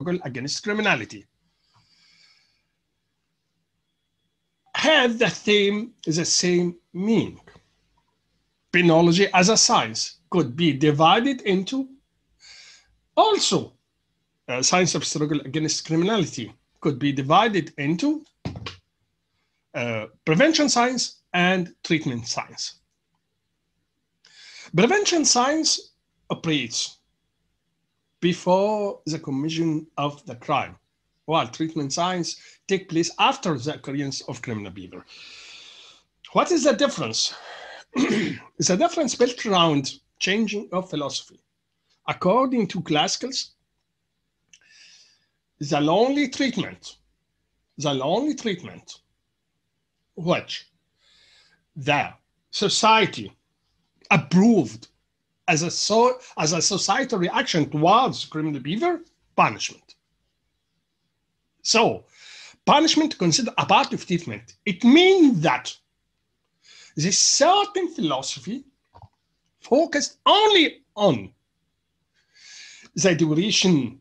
struggle against criminality. Have the theme the same meaning. Penology as a science could be divided into also uh, science of struggle against criminality could be divided into uh, prevention science and treatment science. Prevention science operates before the commission of the crime, while treatment science take place after the occurrence of criminal behavior. What is the difference? the difference built around changing of philosophy. According to classicals, the only treatment, the only treatment which the society approved as a so as a societal reaction towards criminal behavior, punishment. So, punishment considered a part of treatment. It means that this certain philosophy focused only on the duration,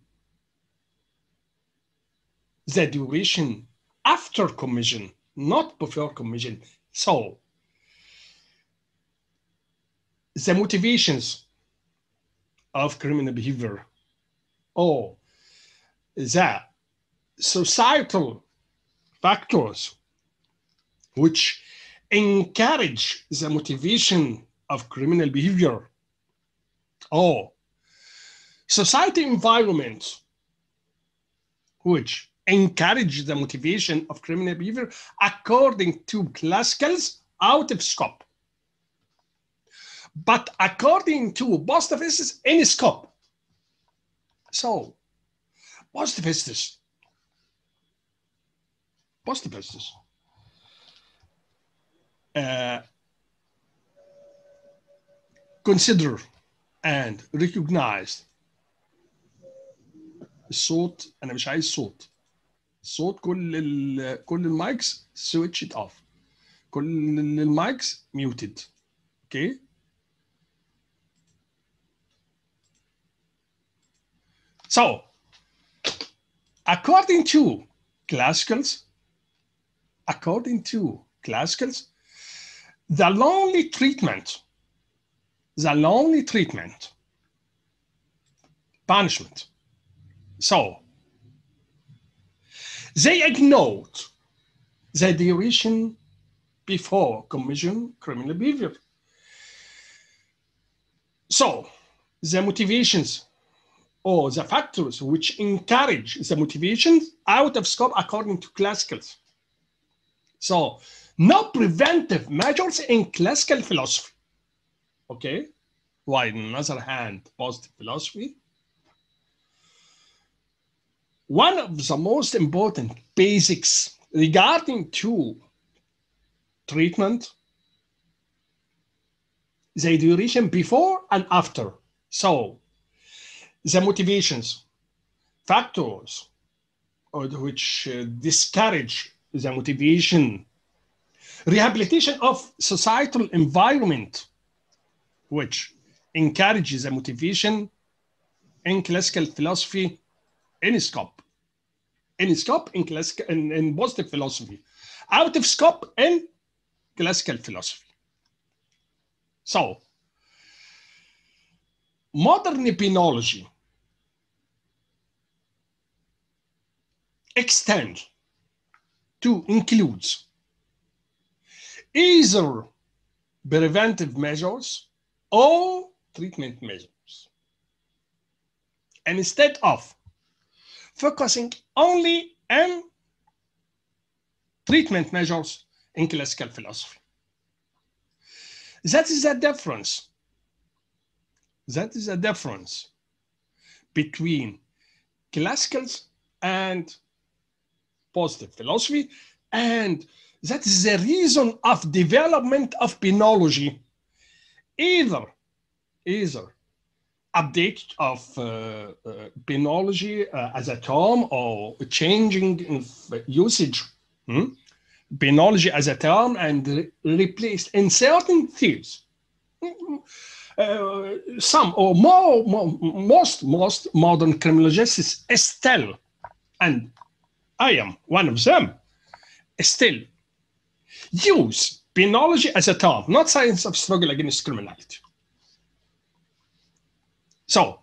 the duration after commission, not before commission. So, the motivations of criminal behavior. Oh, or the societal factors which encourage the motivation of criminal behavior? Or society environment which encourage the motivation of criminal behavior according to classicals out of scope but according to positivists in scope. So, positivists, positivists uh, consider and recognize الصوت انا مش عايز صوت الصوت كل ال كل المايكس سويتش ات اوف كل المايكس ميوتد اوكي okay. So, according to classicals, according to classicals, the lonely treatment, the lonely treatment, punishment. So, they ignored the duration before commission criminal behavior. So, the motivations or the factors which encourage the motivation out of scope according to classicals. So no preventive measures in classical philosophy. Okay? While on the other hand, positive philosophy, one of the most important basics regarding to treatment, the duration before and after. So the motivations, factors which uh, discourage the motivation, rehabilitation of societal environment, which encourages the motivation in classical philosophy in scope, in scope in classical in, in positive philosophy, out of scope in classical philosophy. So, modern penology extend to includes either preventive measures or treatment measures. And instead of focusing only on treatment measures in classical philosophy. That is the difference. That is a difference between classicals and positive philosophy. And that is the reason of development of penology. Either, either update of uh, uh, penology uh, as a term or changing in usage, hmm? penology as a term and re replaced in certain fields. Uh, some or more, more, most most modern criminologists still, and I am one of them, still use penology as a term, not science of struggle against criminality. So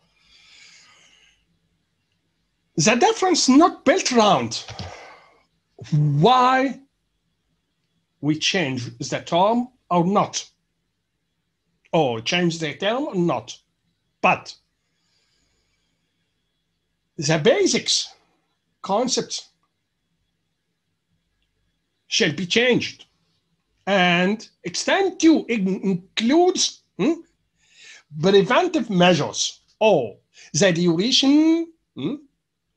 the difference not built around why we change the term or not, or change the term? Or not, but the basics concepts shall be changed. And extend to includes hmm, preventive measures. Or the duration hmm,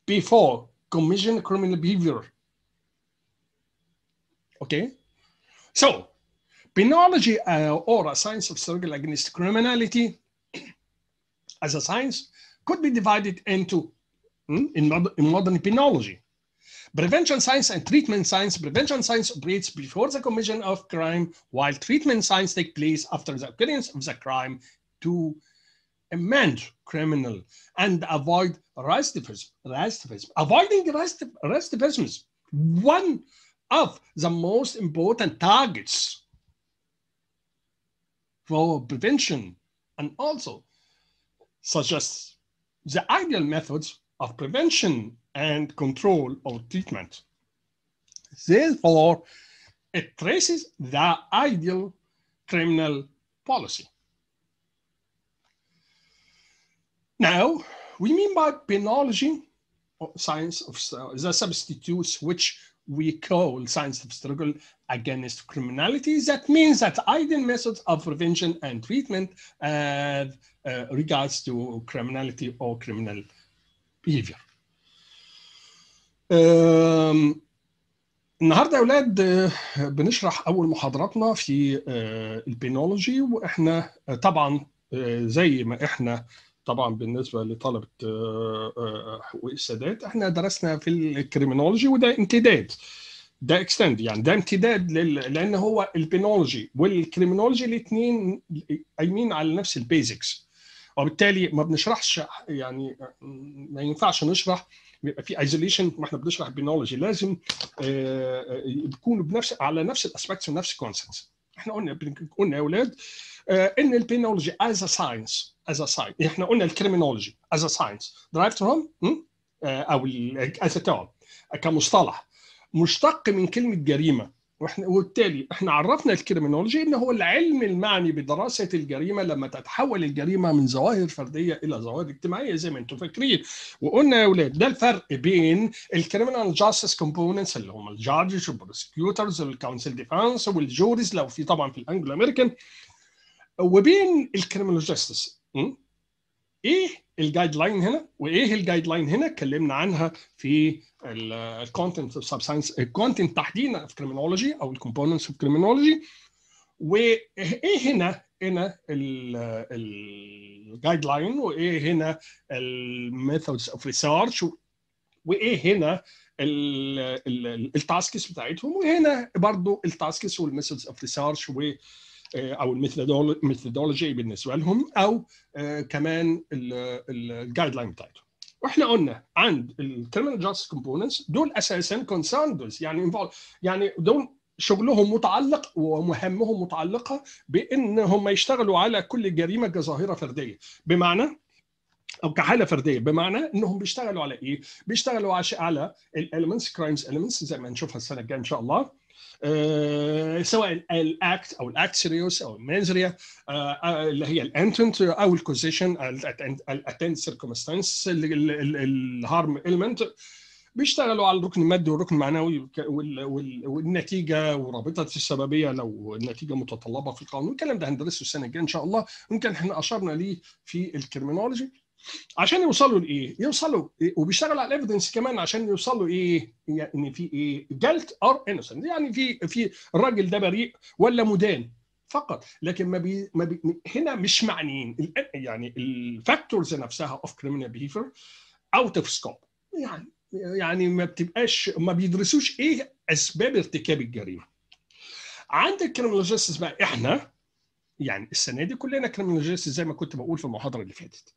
before commission criminal behavior. Okay, so penology uh, or a science of struggle against criminality as a science could be divided into hmm, in, mod in modern penology Prevention science and treatment science. Prevention science operates before the commission of crime, while treatment science takes place after the occurrence of the crime to amend criminal and avoid recidivism. recidivism. Avoiding recidivism is one of the most important targets for prevention and also suggests the ideal methods of prevention and control or treatment. Therefore, it traces the ideal criminal policy. Now, we mean by penology, science of uh, the substitutes which we call science of struggle against criminality. That means that ideal methods of prevention and treatment uh, uh, regards to criminality or criminal behavior. أم، النهارده يا اولاد آه، بنشرح اول محاضراتنا في آه، البينولوجي واحنا آه، طبعا آه، زي ما احنا طبعا بالنسبة لطلبة آه، آه، حقوق السادات إحنا درسنا في ال criminology وده امتداد. ده extend يعني ده امتداد لل... لأن هو ال penology وال criminology الاثنين قايمين على نفس ال basics. وبالتالي ما بنشرحش يعني ما ينفعش نشرح بيبقى في isolation وإحنا بنشرح penology. لازم آه، آه، يكونوا بنفس على نفس ال aspects ونفس ال concepts إحنا قلنا قلنا يا أولاد آه، إن ال penology is a science is a science إحنا قلنا ال criminology is a science derived from أو as a كمصطلح. مشتق من كلمة جريمة. وإحنا وبالتالي إحنا عرفنا ال criminology ان هو العلم المعني بدراسة الجريمة لما تتحول الجريمة من ظواهر فردية إلى ظواهر اجتماعية زي ما أنتم فاكرين. وقلنا يا أولاد ده الفرق بين ال criminal justice components اللي هم الجادجز والبروسكيوترز والكونسل ديفانس والجوريز لو في طبعا في ال Anglo American وبين ال criminologists. إيه ال guideline هنا؟ وإيه ال guideline هنا؟ اتكلمنا عنها في ال content of sub science ال content تحديدا في criminology أو ال components of criminology وإيه هنا؟ هنا ال guideline وإيه هنا ال methods of research وإيه هنا ال tasks بتاعتهم وهنا برضو ال tasks وال methods of research و أو ال methodology بالنسبة لهم أو كمان ال guideline بتاعتهم. وإحنا قلنا عند ال criminal justice components دول أساسا concerned with يعني يعني دول شغلهم متعلق ومهامهم متعلقة بان هم يشتغلوا على كل جريمة كظاهره فردية. بمعنى أو كحالة فردية. بمعنى إنهم بيشتغلوا على إيه؟ بيشتغلوا على ال elements crimes elements زي ما نشوفها السنة الجاية إن شاء الله. سواء الاكت أو الاكت سيريوس أو المنزريا أه اللي هي الانتنت أو الكوزيشن الاتنت سيركمستانس الهارم اليمنت بيشتغلوا على الركن المادي والركن المعنوي والنتيجة ورابطة السببية لو النتيجة متطلبة في القانون. الكلام ده هندرسه السنة الجايه إن شاء الله. يمكن إحنا أشرنا ليه في ال criminology عشان يوصلوا لإيه؟ يوصلوا إيه؟ وبيشتغلوا على ال evidence كمان عشان يوصلوا إيه؟ يعني في إيه؟ guilt or innocent يعني في في الراجل ده بريء ولا مدان فقط لكن ما بي ما بي هنا مش معنيين يعني ال factors نفسها of criminal behavior out of scope يعني يعني ما بتبقاش ما بيدرسوش إيه أسباب ارتكاب الجريمة عند ال criminologists بقى إحنا يعني السنة دي كلنا criminologist زي ما كنت بقول في المحاضرة اللي فاتت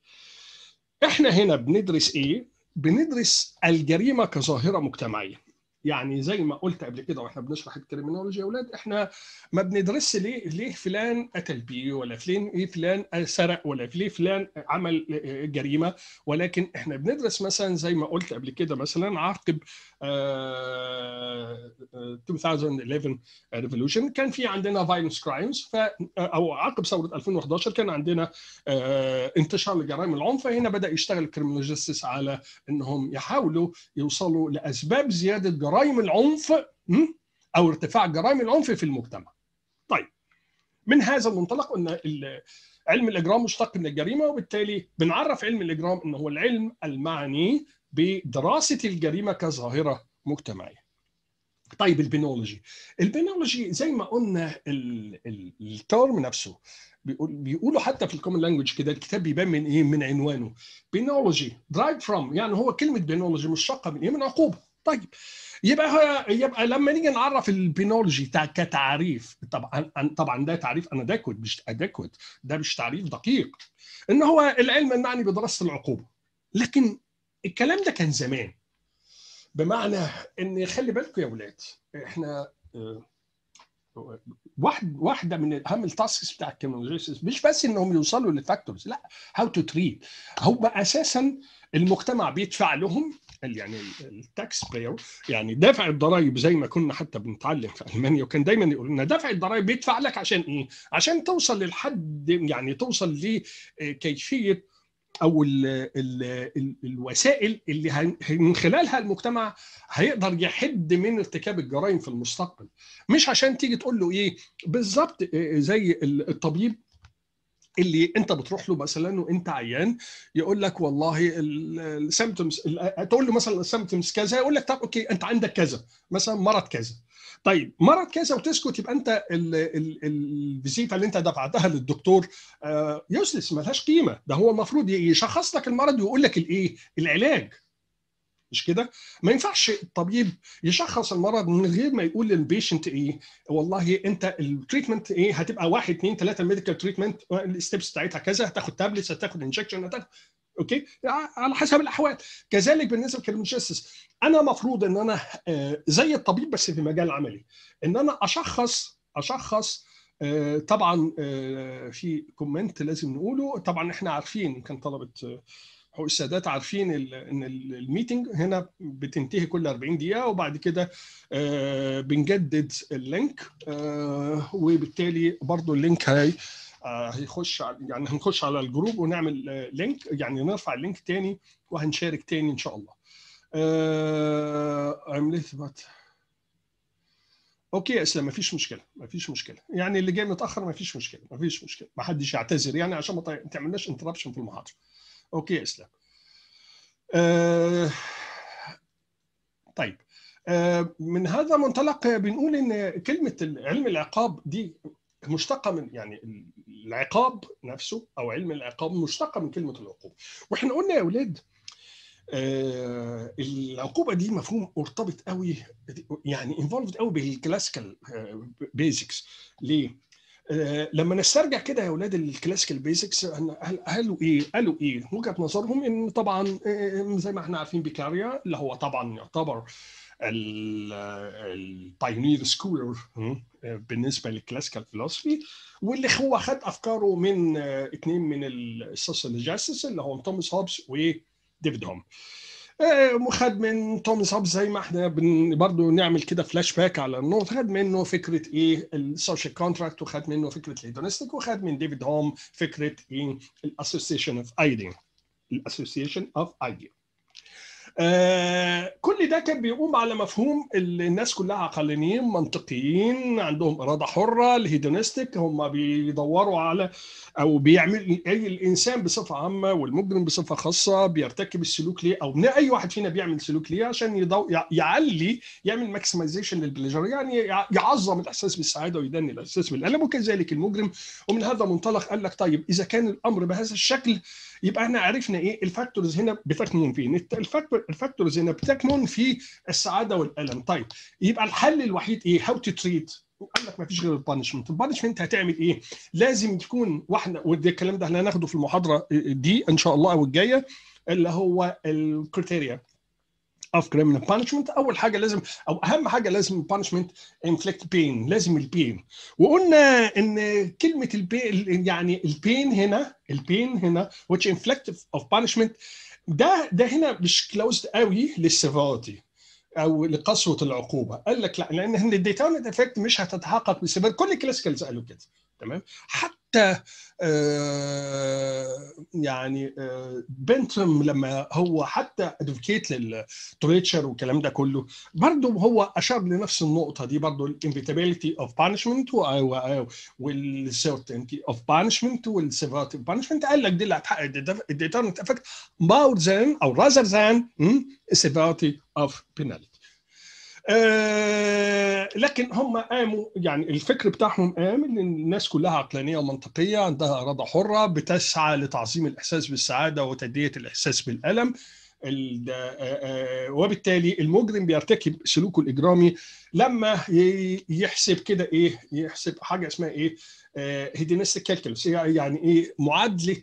إحنا هنا بندرس إيه؟ بندرس الجريمة كظاهرة مجتمعية. يعني زي ما قلت قبل كده وإحنا بنشرح ال criminology يا أولاد إحنا ما بندرسش ليه ليه فلان قتل بيه ولا فلان إيه فلان سرق ولا ليه فلان عمل جريمة. ولكن إحنا بندرس مثلا زي ما قلت قبل كده مثلا عقب آه 2011 revolution كان في عندنا violence crimes ف أو عقب ثورة 2011 كان عندنا آه انتشار لجرائم العنف فهنا بدأ يشتغل ال criminologists على إنهم يحاولوا يوصلوا لأسباب زيادة جرائم العنف أو ارتفاع جرائم العنف في المجتمع. طيب من هذا المنطلق قلنا علم الإجرام مشتق من الجريمة وبالتالي بنعرف علم الإجرام أنه هو العلم المعني بدراسة الجريمة كظاهرة مجتمعية. طيب ال penology. ال penology زي ما قلنا ال term نفسه بيقول بيقولوا حتى في ال common language كده الكتاب بيبان من إيه؟ من عنوانه. penology derived from يعني هو كلمة penology مشتقة من إيه؟ من عقوبة. طيب يبقى يبقى لما نيجي نعرف ال penology كتعريف طبعا طبعا ده تعريف inadequate مش adequate ده مش تعريف دقيق. ان هو العلم المعني بدراسة العقوبة. لكن الكلام ده كان زمان. بمعنى إن خلي بالكم يا أولاد إحنا واحد واحدة من اهم ال tasks بتاع ال criminologist مش بس إنهم يوصلوا لل factors لا how to treat هو أساسا المجتمع بيدفع لهم يعني ال tax payer يعني دافع الضرائب زي ما كنا حتى بنتعلم في ألمانيا وكان دايما يقول لنا دافع الضرائب بيدفع لك عشان إيه؟ عشان توصل للحد يعني توصل لكيفيه أو ال ال ال الوسائل اللي من خلالها المجتمع هيقدر يحد من ارتكاب الجرائم في المستقبل. مش عشان تيجي تقول له إيه بالظبط زي الطبيب اللي أنت بتروح له مثلا وأنت عيان يقول لك والله ال symptoms تقول له مثلا ال symptoms كذا يقول لك طب okay أنت عندك كذا مثلا مرض كذا. طيب مرض كذا وتسكت يبقى انت الفيزيتا اللي انت دفعتها للدكتور useless ملهاش قيمة ده هو المفروض يشخص لك المرض ويقول لك الإيه العلاج مش كده؟ ما ينفعش الطبيب يشخص المرض من غير ما يقول لل patient إيه؟ والله أنت ال treatment إيه؟ هتبقى واحد اثنين ثلاثة medical treatment ال steps بتاعتها كذا هتاخد tablets هتاخد injection هتاخد okay؟ على حسب الأحوال كذلك بالنسبة للمجسس أنا مفروض إن أنا زي الطبيب بس في مجال عملي إن أنا اشخص أشخص طبعا في comment لازم نقوله طبعا إحنا عارفين كان طلبة حقوق السادات عارفين إن ال meeting هنا بتنتهي كل 40 دقيقة وبعد كده بنجدد ال link وبالتالي برضو ال link هي هيخش يعني هنخش على ال group ونعمل link يعني نرفع ال link تاني وهنشارك تاني إن شاء الله. عملت بات okay يا إسلام مفيش مشكلة مفيش مشكلة. يعني اللي جاي متأخر مفيش مشكلة مفيش مشكلة. ما حدش يعتذر يعني عشان ما تعملناش interruption في المحاضرة. okay يا إسلام. آه طيب. آه من هذا المنطلق بنقول إن كلمة علم العقاب دي مشتقة من يعني العقاب نفسه أو علم العقاب مشتقة من كلمة العقوبة وإحنا قلنا يا أولاد آه العقوبة دي مفهوم مرتبط قوي يعني involved قوي بال classical basics ليه؟ لما نسترجع كده يا أولاد ال classical basics قالوا إيه؟ قالوا إيه؟ وجهة نظرهم إن طبعا زي ما إحنا عارفين بيكاريا اللي هو طبعا يعتبر ال pioneer school بالنسبة لل classical philosophy واللي هو خد أفكاره من اثنين من ال sociologists اللي هم توماس هوبز وديفيد هوم وخد من توماس هوبز زي ما إحنا برضه نعمل كده فلاش باك على ال note خد منه فكرة إيه ال social contract وخد منه فكرة ال hedonistic وخد من ديفيد هوم فكرة إيه ال association of idea ال association of idea آه كل ده كان بيقوم على مفهوم الناس كلها عقلانيين منطقيين عندهم إرادة حرة ال hedonistic هم بيدوروا على أو بيعمل اي الإنسان بصفة عامة والمجرم بصفة خاصة بيرتكب السلوك ليه أو أي واحد فينا بيعمل سلوك ليه عشان يضو يعلي يعمل maximization لل pleasure يعني يعظم الإحساس بالسعادة ويدني الإحساس بالألم وكذلك المجرم. ومن هذا المنطلق قال لك طيب إذا كان الأمر بهذا الشكل يبقى إحنا عرفنا إيه ال factors هنا بتكمن فين؟ ال factor ال factors هنا بتكمن في السعادة والألم. طيب يبقى الحل الوحيد إيه؟ how to treat قال لك ما فيش غير ال punishment ال punishment هتعمل إيه؟ لازم تكون واحدة وده الكلام ده إحنا هناخده في المحاضرة دي إن شاء الله أو الجاية اللي هو ال criteria of criminal punishment أول حاجة لازم أو أهم حاجة لازم ال punishment inflict pain لازم ال pain وقلنا إن كلمة ال pain يعني ال pain هنا ال pain هنا which inflictive of punishment ده ده هنا مش closed قوي لل severity أو لقسوة العقوبة. قال لك لا لأن ال deterrent effect مش هتتحقق بال severe كل ال classicals قالوا كده تمام؟ حتى آه يعني آه بنتم لما هو حتى advocate لل torture والكلام ده كله برضه هو أشار لنفس النقطة دي برضه ال inevitability of punishment وال certainty of punishment وال severity of punishment قال لك دي اللي هتحقق ال deterrent effect more than أو rather than ال severity of penalty آه لكن هم قاموا يعني الفكر بتاعهم قام إن الناس كلها عقلانية ومنطقية عندها إرادة حرة بتسعى لتعظيم الإحساس بالسعادة وتدنية الإحساس بالألم. وبالتالي المجرم بيرتكب سلوكه الإجرامي لما يحسب كده إيه يحسب حاجة اسمها إيه hedonistic calculus يعني إيه معادلة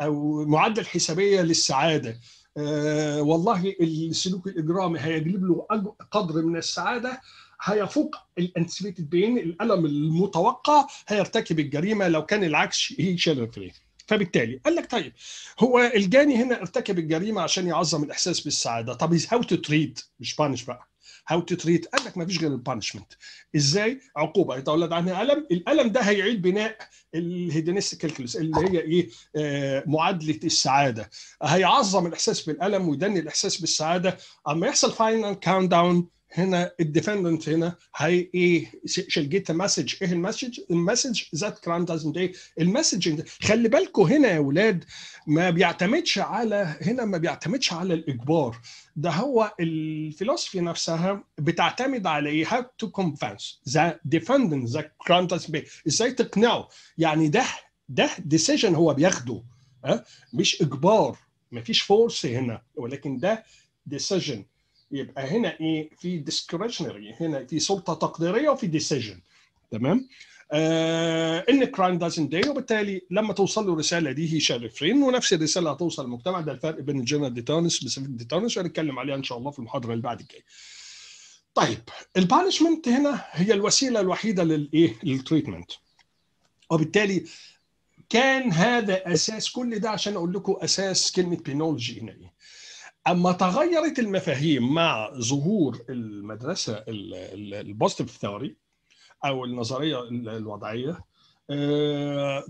أو معادلة حسابية للسعادة. آه والله السلوك الإجرامي هيجلب له قدر من السعادة هيفوق ال anticipated pain الألم المتوقع هيرتكب الجريمة لو كان العكس هي refrain فبالتالي قال لك طيب هو الجاني هنا ارتكب الجريمة عشان يعظم الإحساس بالسعادة. طب how to treat مش punish بقى how to treat قال لك ما فيش غير ال punishment إزاي؟ عقوبة. يتولد عنها ألم الألم ده هيعيد بناء ال hedonistic calculus اللي هي إيه؟ آه معادلة السعادة. هيعظم الإحساس بالألم ويدني الإحساس بالسعادة. أما يحصل final countdown هنا ال defendant هنا هي إيه shall get message إيه ال message؟ ال message that crime doesn't إيه ال message خلي بالكم هنا يا أولاد ما بيعتمدش على هنا ما بيعتمدش على الإجبار. ده هو الفلسفي نفسها بتعتمد على إيه؟ how to convince the defendant the crime doesn't إزاي تقنعه؟ يعني ده ده decision هو بياخده أه؟ مش إجبار. مفيش force هنا ولكن ده decision يبقى هنا إيه في discretionary هنا في سلطة تقديرية وفي decision تمام آه إن crime doesn't pay وبالتالي لما توصل له الرساله دي هي شال ونفس الرسالة هتوصل للمجتمع ده الفرق بين ال general deterrence specific deterrence وهنتكلم عليها إن شاء الله في المحاضرة اللي بعد الجاية. طيب ال punishment هنا هي الوسيلة الوحيدة للايه؟ لل treatment. وبالتالي كان هذا أساس كل ده عشان أقول لكم أساس كلمة penology هنا إيه؟ أما تغيرت المفاهيم مع ظهور المدرسة ال positive theory أو النظرية الوضعية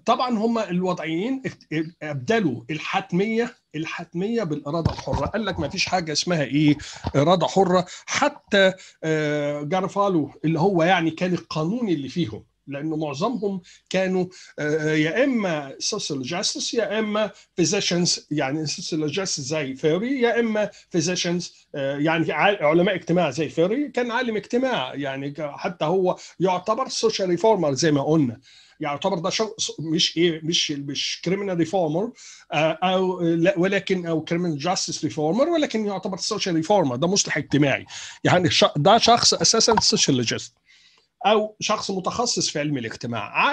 طبعا هم الوضعيين أبدلوا الحتمية الحتمية بالإرادة الحرة. قال لك ما فيش حاجة اسمها إيه؟ إرادة حرة. حتى جارفالو اللي هو يعني كان القانوني اللي فيهم لأنه معظمهم كانوا يا إما sociologists يا إما physicians يعني sociologist زي فيري يا إما physicians يعني علماء اجتماع زي فيري كان عالم اجتماع يعني حتى هو يعتبر social reformer زي ما قلنا. يعتبر ده مش إيه مش مش criminal reformer أو ولكن أو criminal justice reformer ولكن يعتبر social reformer ده مصلح اجتماعي. يعني ده شخص أساسا sociologist أو شخص متخصص في علم الاجتماع.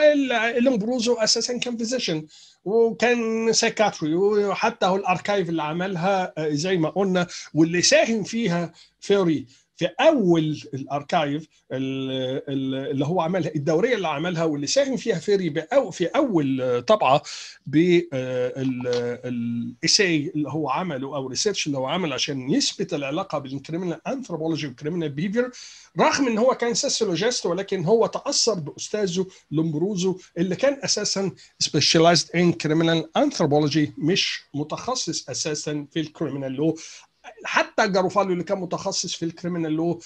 لومبروزو أساسا كان physician وكان psychiatry وحتى هو ال archive اللي عملها زي ما قلنا واللي ساهم فيها فيري في أول ال archive اللي هو عملها الدورية اللي عملها واللي ساهم فيها فيري في أول طبعة بال essay اللي هو عمله أو research اللي هو عمل عشان يثبت العلاقة بين ال criminal anthropology وال criminal behavior رغم إن هو كان sociologist ولكن هو تأثر بأستاذه لومبروزو اللي كان أساسا specialized in criminal anthropology مش متخصص أساسا في ال criminal law حتى جاروفالو اللي كان متخصص في ال criminal law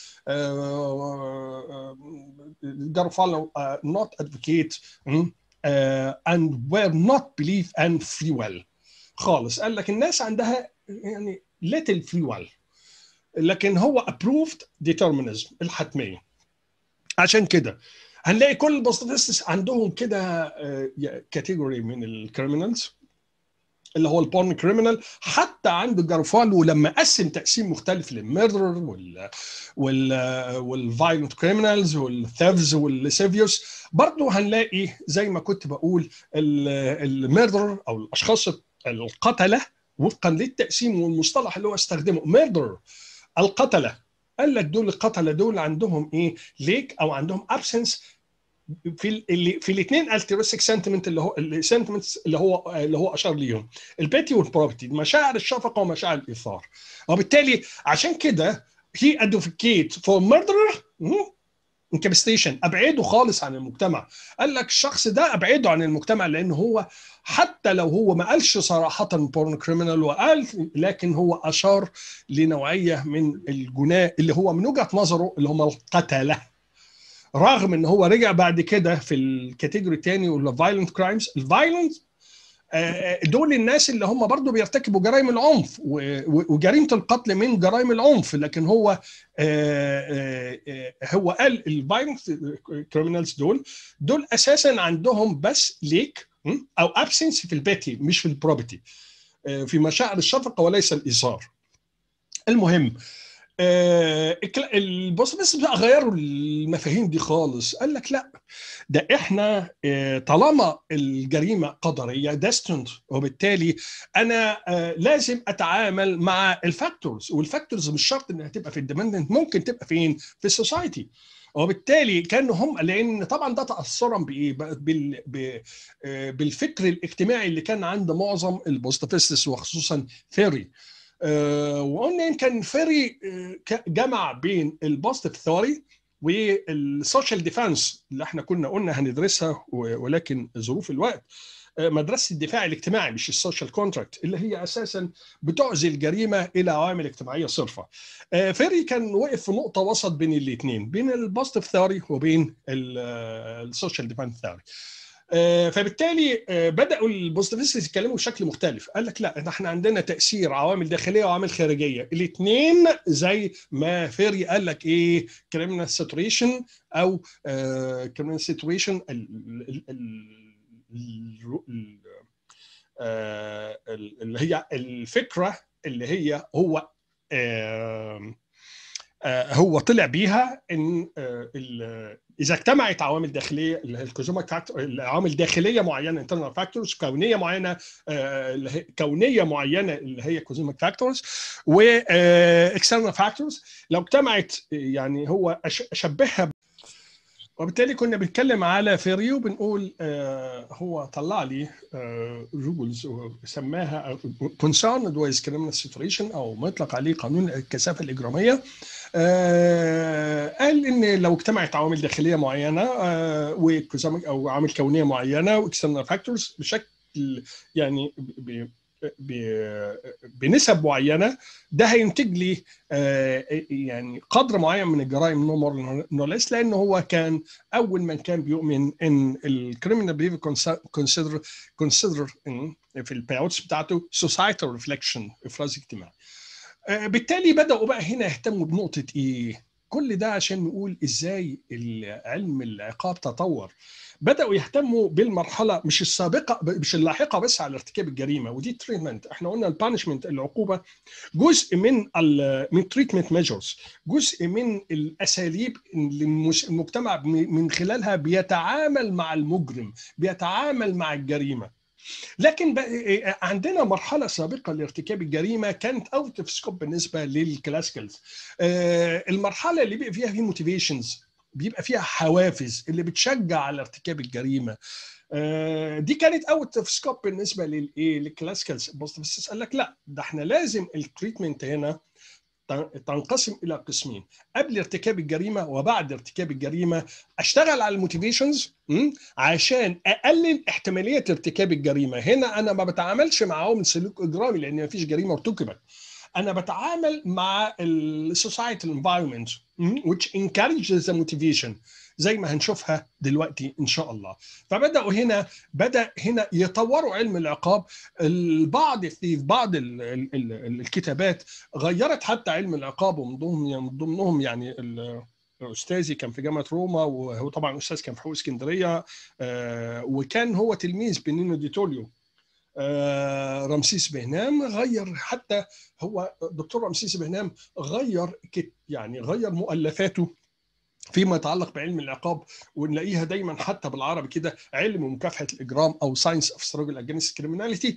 جاروفالو not advocate and were not believe in free will. خالص. قال لك الناس عندها يعني little free will. لكن هو approved determinism الحتمية. عشان كده هنلاقي كل ال positivists عندهم كده category من ال criminals اللي هو ال born criminal حتى عند جارفالو لما قسم تقسيم مختلف لل murderer وال وال وال violent criminals وال thieves وال lascivious برضه هنلاقي زي ما كنت بقول ال murderer أو الأشخاص القتلة وفقا للتقسيم والمصطلح اللي هو استخدمه. murderer القتلة قال لك دول القتلة دول عندهم إيه؟ lack أو عندهم absence في اللي في الاثنين ال altruistic sentiment اللي هو ال sentiments اللي هو اللي هو أشار ليهم. ال pity وال probity مشاعر الشفقة ومشاعر الايثار وبالتالي عشان كده هي advocate for murderer incapacitation أبعده خالص عن المجتمع. قال لك الشخص ده أبعده عن المجتمع لأن هو حتى لو هو ما قالش صراحة born criminal وقال لكن هو أشار لنوعية من الجناه اللي هو من وجهة نظره اللي هم القتلة. رغم إن هو رجع بعد كده في ال category الثاني واللي violent crimes ال violent دول الناس اللي هم برضو بيرتكبوا جرائم العنف وجريمة القتل من جرائم العنف لكن هو هو قال ال violent criminals دول دول أساسا عندهم بس lack أو absence في ال pity مش في ال probity في مشاعر الشفقة وليس الإيثار. المهم ال positivists بقى غيروا المفاهيم دي خالص. قال لك لا ده إحنا طالما الجريمة قدرية destined وبالتالي أنا لازم أتعامل مع ال factors وال factors مش شرط إنها تبقى في ال defendant ممكن تبقى فين؟ في ال society وبالتالي كانوا هم لأن طبعا ده تاثرا بايه بال بالفكر الاجتماعي اللي كان عند معظم ال positivists وخصوصا فيري. أه وقلنا يمكن فيري جمع بين ال positive theory وال social defense اللي إحنا كنا قلنا هندرسها ولكن ظروف الوقت مدرسة الدفاع الاجتماعي مش ال social contract اللي هي أساسا بتعزي الجريمه إلى عوامل اجتماعية صرفة. فيري كان واقف في نقطة وسط بين الاثنين بين ال positive theory وبين ال social defense theory. فبالتالي بدأوا ال positivist يتكلموا بشكل مختلف. قال لك لا إحنا عندنا تأثير عوامل داخلية وعوامل خارجية. الاثنين زي ما فيري قال لك إيه criminal saturation أو criminal saturation اللي هي الفكرة اللي هي هو هو طلع بيها إن إذا اجتمعت عوامل داخلية اللي هي factor عوامل داخلية معينة internal factors كونية معينة هي كونية معينة اللي هي cosmic factors و external factors لو اجتمعت يعني هو شبهها وبالتالي كنا بنتكلم على Ferri وبنقول آه هو طلع لي rules آه سماها concerned with criminal situation أو مطلق عليه قانون الكثافة الإجرامية. آه قال إن لو اجتمعت عوامل داخلية معينة آه أو عوامل كونية معينة و external factors بشكل يعني بنسب معينة ده هينتج لي يعني قدر معين من الجرائم no more no less لأن هو كان أول من كان بيؤمن إن ال criminal behavior considered considered في الباي بتاعته societal reflection إفراز اجتماعي. بالتالي بدأوا بقى هنا يهتموا بنقطة إيه كل ده عشان نقول إزاي علم العقاب تطور. بدأوا يهتموا بالمرحلة مش السابقة مش اللاحقة بس على ارتكاب الجريمة ودي treatment إحنا قلنا ال punishment العقوبة. جزء من من treatment measures جزء من الأساليب اللي المجتمع من خلالها بيتعامل مع المجرم بيتعامل مع الجريمة. لكن عندنا مرحلة سابقة لارتكاب الجريمة كانت out of scope بالنسبة لل classicals المرحلة اللي بيبقى فيها في motivations بيبقى فيها حوافز اللي بتشجع على ارتكاب الجريمة. دي كانت out of scope بالنسبة للايه لل classicals بس قال لك لا ده إحنا لازم ال treatment هنا تنقسم إلى قسمين. قبل ارتكاب الجريمة وبعد ارتكاب الجريمة أشتغل على ال motivations عشان أقلل احتمالية ارتكاب الجريمة. هنا أنا ما بتعاملش مع عوامل سلوك إجرامي لأن ما فيش جريمة ارتكبت. أنا بتعامل مع ال societal environment which encourages the motivation. زي ما هنشوفها دلوقتي إن شاء الله. فبدأوا هنا بدأ هنا يطوروا علم العقاب. البعض في بعض ال ال ال الكتابات غيرت حتى علم العقاب ومن ضمنهم من ضمنهم يعني استاذي كان في جامعة روما وهو طبعا أستاذ كان في حقوق اسكندرية وكان هو تلميذ بنينو دي توليو. آه، رمسيس بهنام غير حتى هو دكتور رمسيس بهنام غير يعني غير مؤلفاته. فيما يتعلق بعلم العقاب ونلاقيها دايما حتى بالعربي كده علم مكافحه الإجرام أو science of struggle against criminality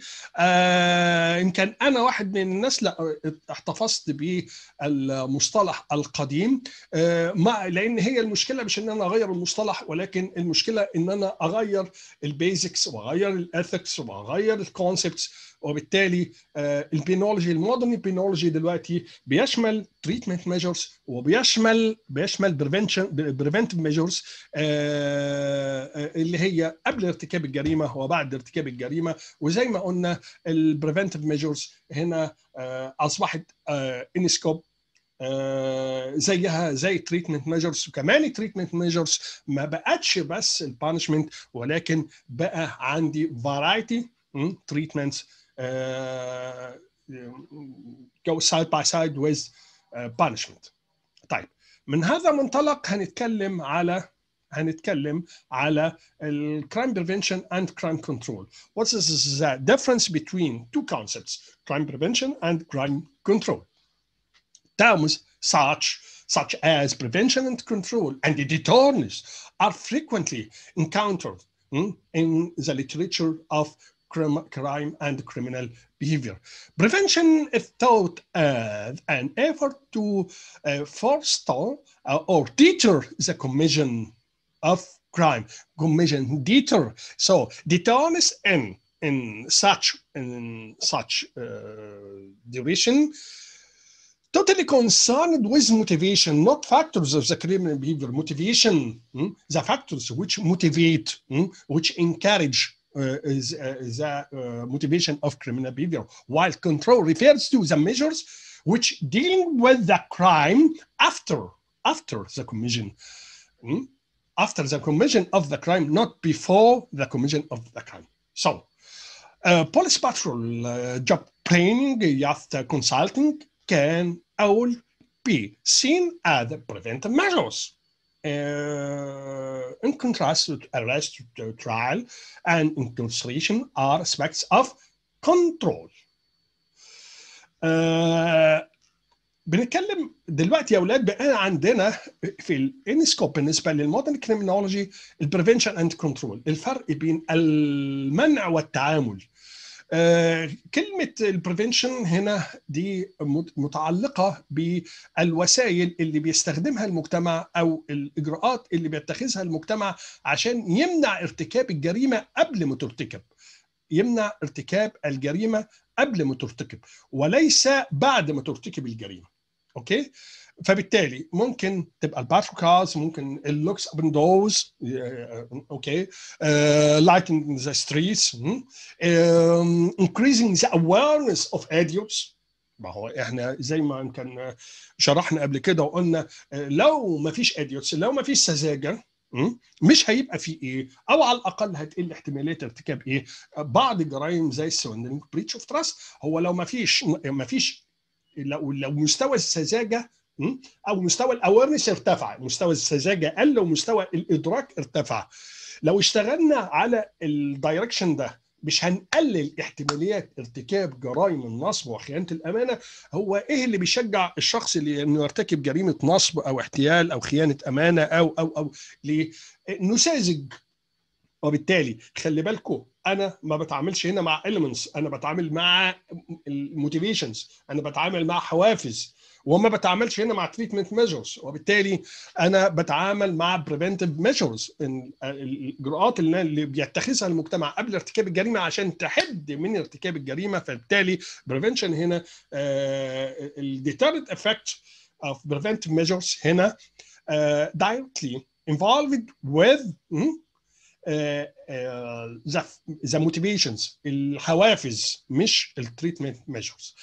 كان أنا واحد من الناس لا احتفظت بالمصطلح القديم آه مع لأن هي المشكلة مش إن أنا أغير المصطلح ولكن المشكلة إن أنا أغير ال basics وأغير ال ethics وأغير ال concepts وبالتالي ال penology ال modern penology دلوقتي بيشمل treatment measures وبيشمل بيشمل prevention preventive measures اللي هي قبل ارتكاب الجريمة وبعد ارتكاب الجريمة. وزي ما قلنا ال preventive measures هنا أصبحت in scope زيها زي ال treatment measures وكمان ال treatment measures ما بقتش بس البانشمنت ولكن بقى عندي فرايتي تريتمنتس uh, go side by side with uh, punishment. طيب من هذا المنطلق هنتكلم على هنتكلم على crime prevention and crime control. What is the difference between two concepts, crime prevention and crime control? Terms such such as prevention and control and deterrence are frequently encountered mm, in the literature of crime and criminal behavior. Prevention is thought as an effort to uh, forestall uh, or deter the commission of crime. Commission deter. So deterrence in in such in such uh, duration totally concerned with motivation, not factors of the criminal behavior. Motivation, hmm, the factors which motivate, hmm, which encourage uh, is uh, the uh, motivation of criminal behavior, while control refers to the measures which deal with the crime after after the commission, hmm? after the commission of the crime, not before the commission of the crime. So, uh, police patrol uh, job training, youth consulting can all be seen as preventive measures. Uh, in contrast to arrest, to trial, and incarceration are aspects of control. Uh, بنتكلم دلوقتي يا أولاد بقى عندنا في الانسكوب بالنسبة للمودرن كريمنولوجي ال prevention and control الفرق بين المنع والتعامل آه كلمة ال prevention هنا دي متعلقة بالوسائل اللي بيستخدمها المجتمع أو الإجراءات اللي بيتخذها المجتمع عشان يمنع ارتكاب الجريمة قبل ما ترتكب. يمنع ارتكاب الجريمة قبل ما ترتكب وليس بعد ما ترتكب الجريمة. okay؟ فبالتالي ممكن تبقى ال patrol cars ممكن ال locks of doors okay؟ lighting the streets increasing the awareness of idiots. ما هو إحنا زي ما يمكن شرحنا قبل كده وقلنا لو ما فيش idiots لو ما فيش سذاجة مش هيبقى في إيه؟ أو على الأقل هتقل احتمالية ارتكاب إيه؟ بعض الجرائم زي ال swindling breach of trust هو لو ما فيش ما فيش لو لو مستوى السذاجة أو مستوى ال awareness ارتفع. مستوى السذاجة قل ومستوى الإدراك ارتفع. لو اشتغلنا على ال direction ده مش هنقلل احتماليات ارتكاب جرائم النصب وخيانة الأمانة. هو إيه اللي بيشجع الشخص اللي إنه يرتكب جريمة نصب أو احتيال أو خيانة أمانة أو أو أو ليه؟ وبالتالي خلي بالكم أنا ما بتعاملش هنا مع elements أنا بتعامل مع ال motivations أنا بتعامل مع حوافز وما بتعاملش هنا مع treatment measures وبالتالي أنا بتعامل مع preventive measures الاجراءات اللي بيتخذها المجتمع قبل ارتكاب الجريمة عشان تحد من ارتكاب الجريمة فبالتالي prevention هنا ال deterrent effect of preventive measures هنا uh, directly involved with uh, the, the motivations الحوافز مش ال treatment measures.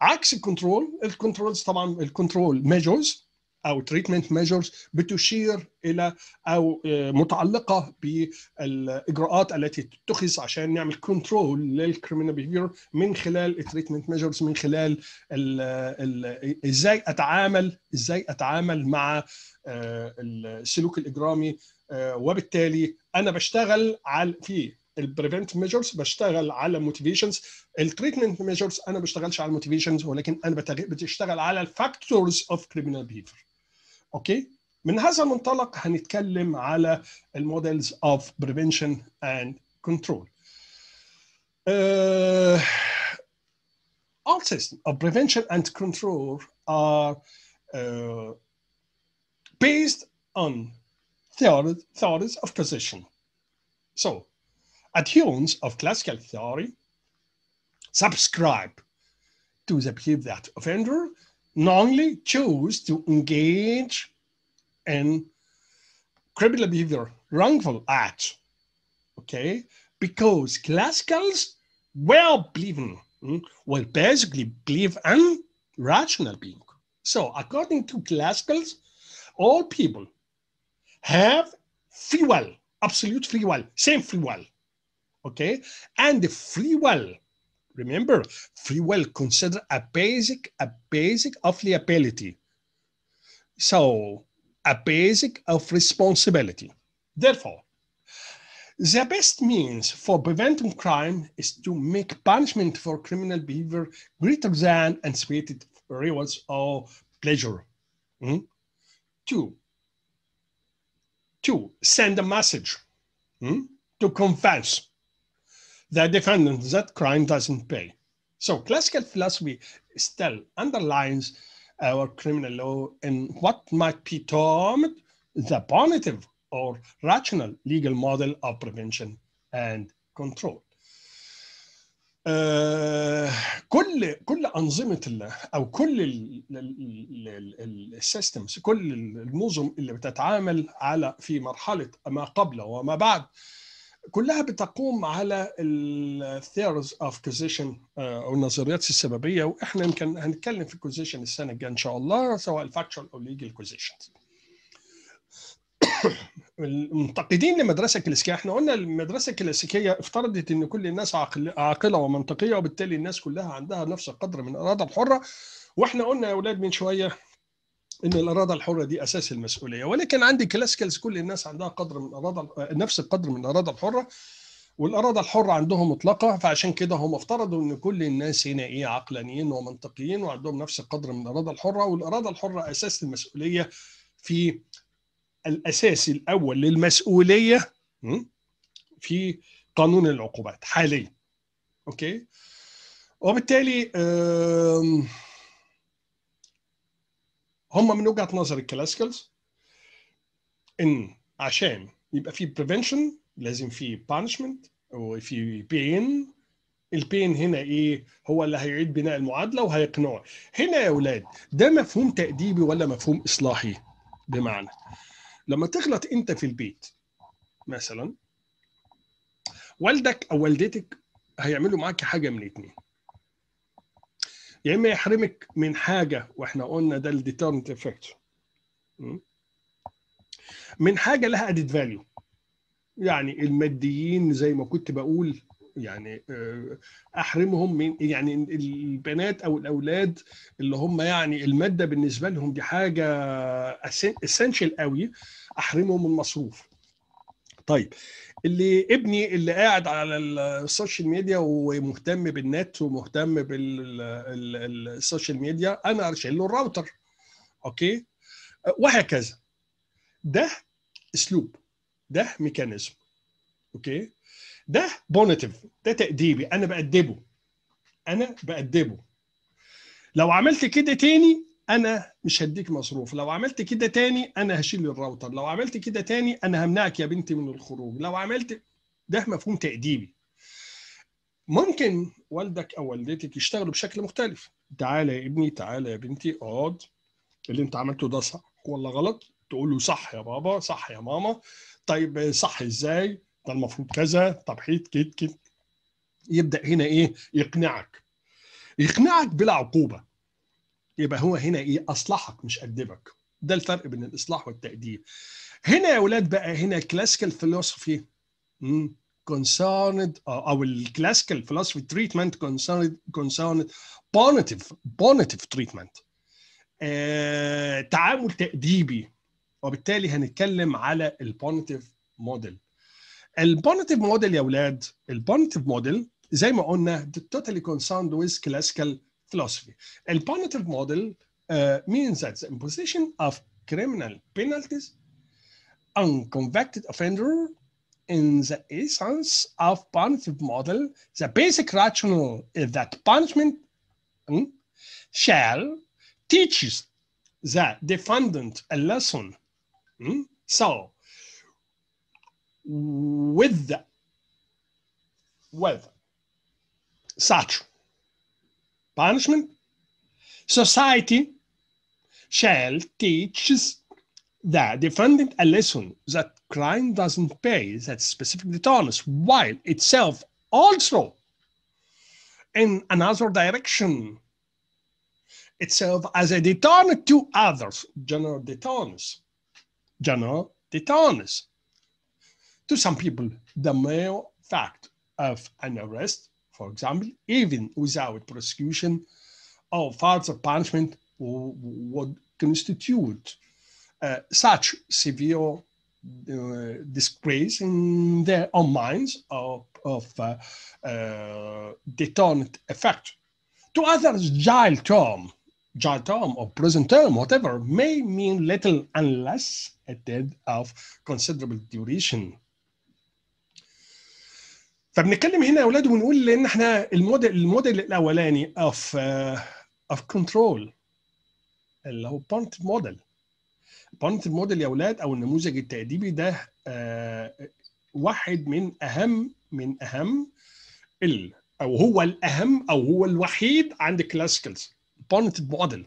عكس ال control ال controls طبعا ال control measures أو treatment measures بتشير إلى أو متعلقة بالإجراءات التي تتخذ عشان نعمل control لل criminal behavior من خلال ال treatment measures من خلال ال ال إزاي أتعامل إزاي أتعامل مع السلوك الإجرامي وبالتالي أنا بشتغل على في ال preventive measures بشتغل على motivations ال treatment measures أنا بشتغلش على ال motivations ولكن أنا بشتغل على ال factors of criminal behavior okay؟ من هذا المنطلق هنتكلم على ال models of prevention and control all systems of prevention and control are uh, based on theories, of position. So, adherents of classical theory subscribe to the belief that offender knowingly chose to engage in criminal behavior, wrongful act, okay? Because classicals well believing, mm, well basically believe in rational being. So according to classicals, all people have free will, absolute free will, same free will. Okay, and the free will, remember, free will consider a basic, a basic of liability. So a basic of responsibility. Therefore, the best means for preventing crime is to make punishment for criminal behavior greater than anticipated rewards or pleasure. Mm? Two, to send a message hmm, to convince the defendant that crime doesn't pay. So classical philosophy still underlines our criminal law in what might be termed the punitive or rational legal model of prevention and control. آه كل كل أنظمة أو كل ال systems كل النظم اللي بتتعامل على في مرحلة ما قبل وما بعد كلها بتقوم على ال theories of causation أو النظريات السببية وإحنا يمكن هنتكلم في ال causation السنة الجاية إن شاء الله سواء ال factual أو legal causations المنتقدين لمدرسة كلاسيكية. إحنا قلنا المدرسة الكلاسيكية افترضت إن كل الناس عاقل عاقلة ومنطقية وبالتالي الناس كلها عندها نفس القدر من الإرادة الحرة. وإحنا قلنا يا أولاد من شوية إن الإرادة الحرة دي أساس المسؤولية. ولكن عندي كلاسيكالز كل الناس عندها قدر من الإرادة نفس القدر من الإرادة الحرة والإرادة الحرة عندهم مطلقة. فعشان كده هم افترضوا إن كل الناس هنا إيه عقلانيين ومنطقيين وعندهم نفس القدر من الإرادة الحرة. والإرادة الحرة أساس المسؤولية في الاساس الأول للمسؤولية في قانون العقوبات حاليا. okay؟ وبالتالي هم من وجهة نظر ال classicals إن عشان يبقى في prevention لازم في punishment وفي pain ال pain هنا إيه؟ هو اللي هيعيد بناء المعادلة وهيقنعه. هنا يا أولاد ده مفهوم تأديبي ولا مفهوم إصلاحي؟ بمعنى لما تغلط انت في البيت مثلا والدك أو والدتك هيعملوا معاك حاجة من اتنين. يا إما يحرمك من حاجة وإحنا قلنا ده ال deterrent effect من حاجة لها added value يعني الماديين زي ما كنت بقول يعني أحرمهم من يعني البنات أو الأولاد اللي هم يعني المادة بالنسبة لهم دي حاجة essential قوي أحرمهم من مصروف. طيب اللي ابني اللي قاعد على ال social media ومهتم بالنت ومهتم بال social media أنا اشيل له ال router. okay؟ وهكذا. ده أسلوب ده mechanism. okay؟ ده punitive ده تأديبي أنا بأدبه. أنا بأدبه. لو عملت كده تاني أنا مش هديك مصروف. لو عملت كده تاني أنا هشيل الراوتر. لو عملت كده تاني أنا همنعك يا بنتي من الخروج. لو عملت ده مفهوم تأديبي. ممكن والدك أو والدتك يشتغلوا بشكل مختلف. تعالى يا ابني تعالى يا بنتي اقعد. اللي انت عملته ده صح. ولا غلط. تقول له صح يا بابا صح يا ماما. طيب صح إزاي؟ ده المفروض كذا. طب حيث كده كده يبدأ هنا إيه؟ يقنعك. يقنعك بلا عقوبة. يبقى هو هنا إيه؟ أصلحك مش أدبك ده الفرق بين الإصلاح والتأديب. هنا يا أولاد بقى هنا ال classical philosophy concerned أو ال classical philosophy treatment concerned concerned punitive treatment. آه، تعامل تأديبي. وبالتالي هنتكلم على البونيتيف موديل البونيتيف موديل يا اولاد البونيتيف موديل زي ما قلنا totally concerned with classical philosophy. The punitive model uh, means that the imposition of criminal penalties on convicted offender in the essence of punitive model, the basic rationale is that punishment hmm, shall teaches the defendant a lesson. hmm? So, with with such punishment, society shall teach the defendant a lesson that crime doesn't pay that specific deterrence, while itself also in another direction. Itself as a deterrent to others, general deterrence, general deterrence. To some people, the mere fact of an arrest for example, even without prosecution or further punishment would constitute uh, such severe uh, disgrace in their own minds of, of uh, uh, deterrent effect. To others, jail term, jail term or prison term, whatever, may mean little unless it is of considerable duration. فبنتكلم هنا يا أولاد ونقول لأن إحنا ال model ال model الأولاني of of control اللي هو punitive model. punitive model يا أولاد أو النموذج التأديبي ده آه واحد من اهم من أهم ال أو هو الأهم أو هو الوحيد عند classicals punitive model.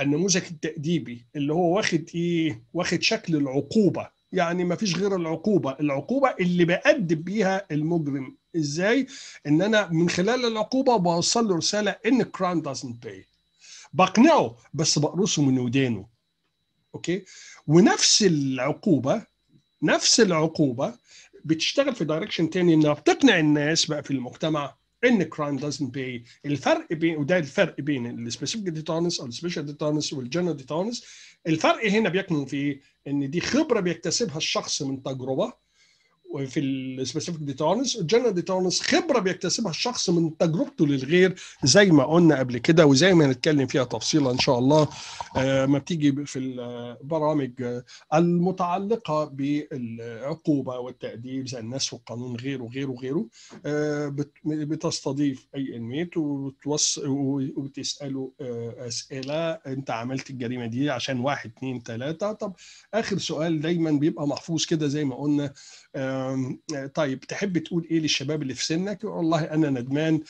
النموذج التأديبي اللي هو واخد إيه؟ واخد شكل العقوبة. يعني ما فيش غير العقوبة. العقوبة اللي بأدب بيها المجرم. إزاي؟ إن أنا من خلال العقوبة بوصل له رسالة إن crime doesn't pay. بقنعه بس بقرصه من ودانه. okay؟ ونفس العقوبة نفس العقوبة بتشتغل في direction تاني إنها بتقنع الناس بقى في المجتمع. إن crime doesn't pay الفرق بين وده الفرق بين ال specific deterrence أو ال special deterrence وال general deterrence الفرق هنا بيكمن في إن دي خبرة بيكتسبها الشخص من تجربة. وفي ال specific deterrence ال general deterrence خبرة بيكتسبها الشخص من تجربته للغير زي ما قلنا قبل كده وزي ما هنتكلم فيها تفصيلا إن شاء الله ما بتيجي في البرامج المتعلقة بالعقوبة والتأديب زي الناس والقانون غيره غيره غيره بتستضيف أي إنميت وتسأله أسئلة أنت عملت الجريمة دي عشان واحد اثنين ثلاثة طب آخر سؤال دايما بيبقى محفوظ كده زي ما قلنا طيب تحب تقول إيه للشباب اللي في سنك؟ والله أنا ندمان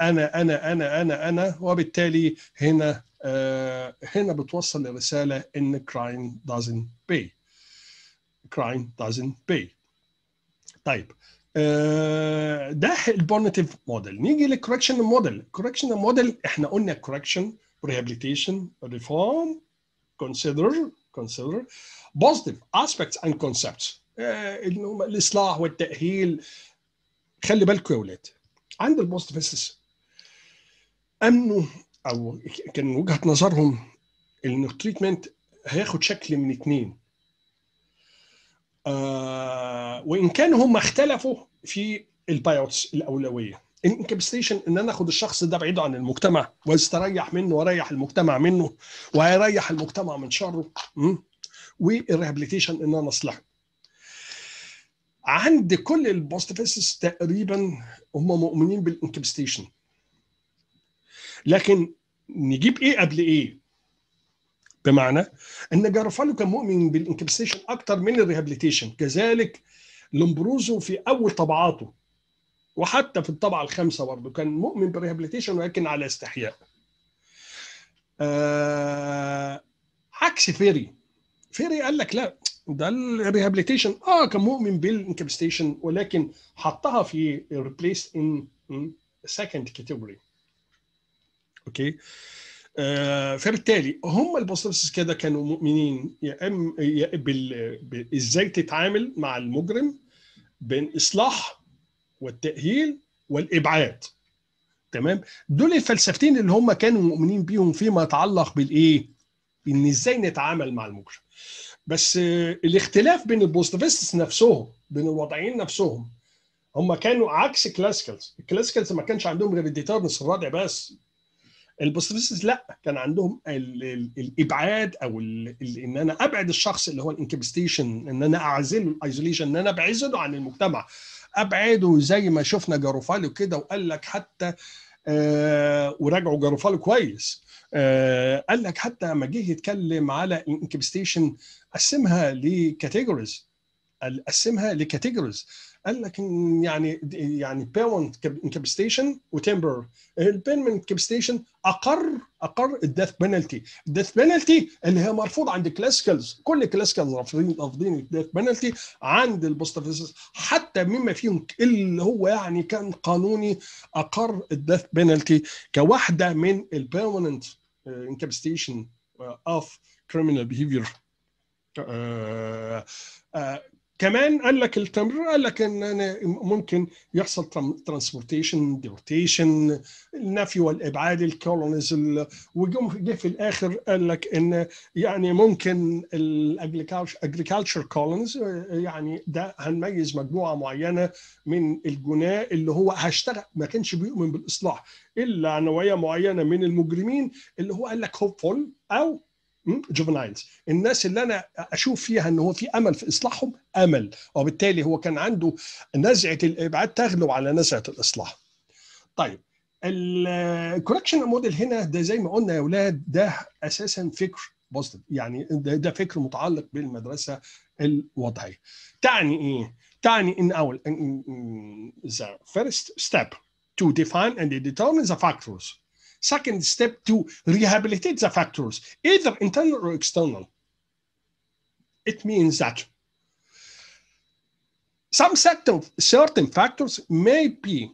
أنا أنا أنا أنا أنا وبالتالي هنا هنا بتوصل الرسالة إن crime doesn't pay. crime doesn't pay. طيب ده ال punitive model. نيجي لل correction model ال correction model إحنا قلنا correction rehabilitation reform consider consider positive aspects and concepts. الإصلاح والتأهيل. خلي بالكم يا أولاد عند ال positivists آمنوا أو كان وجهة نظرهم ان ال treatment هياخد شكل من اثنين آه وإن كانوا هم اختلفوا في ال priorities الأولوية. ال incapacitation إن أنا آخد الشخص ده بعيده عن المجتمع واستريح منه واريح المجتمع منه وهيريح المجتمع من شره. وال rehabilitation إن أنا أصلحه. عند كل ال positivists تقريبا هم مؤمنين بال incapacitation لكن نجيب إيه قبل إيه؟ بمعنى إن جارفالو كان مؤمن بال incapacitation أكتر من ال rehabilitation كذلك لومبروزو في أول طبعاته وحتى في الطبعة الخامسة برضه كان مؤمن بال rehabilitation ولكن على استحياء. آه عكس فيري. فيري قال لك لا ده ال rehabilitation. آه كان مؤمن بال incapacitation ولكن حطها في replace in second category okay فبالتالي هم ال positivists كده كانوا مؤمنين يا إم يا بال... إزاي تتعامل مع المجرم بين الاصلاح والتأهيل والإبعاد. تمام؟ دول الفلسفتين اللي هم كانوا مؤمنين بيهم فيما يتعلق بالإيه؟ إن إزاي نتعامل مع المجرم. بس الاختلاف بين ال positivists نفسهم بين الوضعيين نفسهم هم كانوا عكس classicals. ال classicals ما كانش عندهم غير ال deterrence الرادع بس. ال positivists لا كان عندهم ال ال الإبعاد أو إن أنا أبعد الشخص اللي هو ال incapacitation إن أنا أعزله ال isolation إن أنا أعزله عن المجتمع. أبعده زي ما شفنا جاروفالو كده وقال لك حتى آه وراجعوا جاروفالو كويس. آه قال لك حتى لما جه يتكلم على ال incapacitation قسمها ل categories قسمها ل categories قال لك يعني يعني permanent incapacitation و temporary ال permanent incapacitation أقر أقر ال death penalty ال death penalty اللي هي مرفوض عند classicals كل classicals رافضين رافضين ال death penalty عند ال positivists حتى مما فيهم اللي هو يعني كان قانوني أقر ال death penalty كواحدة من ال permanent incapacitation of criminal behavior كمان قال لك ال temporary قال لك إن ممكن يحصل transportation deportation النفي والإبعاد ال colonies وجم جه في الآخر قال لك إن يعني ممكن ال agriculture colonies يعني ده هنميز مجموعة معينة من الجناة اللي هو هيشتغل ما كانش بيؤمن بالإصلاح إلا نوعيه معينة من المجرمين اللي هو قال لك hopeful أو juveniles الناس اللي أنا أشوف فيها ان هو في امل في اصلاحهم امل وبالتالي هو كان عنده نزعه الابعاد تغلب على نزعه الاصلاح طيب ال correction model هنا ده زي ما قلنا يا أولاد ده أساسا فكر positive يعني ده, ده فكر متعلق بالمدرسة الوضعيه تعني إيه تعني ان اول the first step to define and determine the factors Second step to rehabilitate the factors, either internal or external. It means that some certain, certain factors may be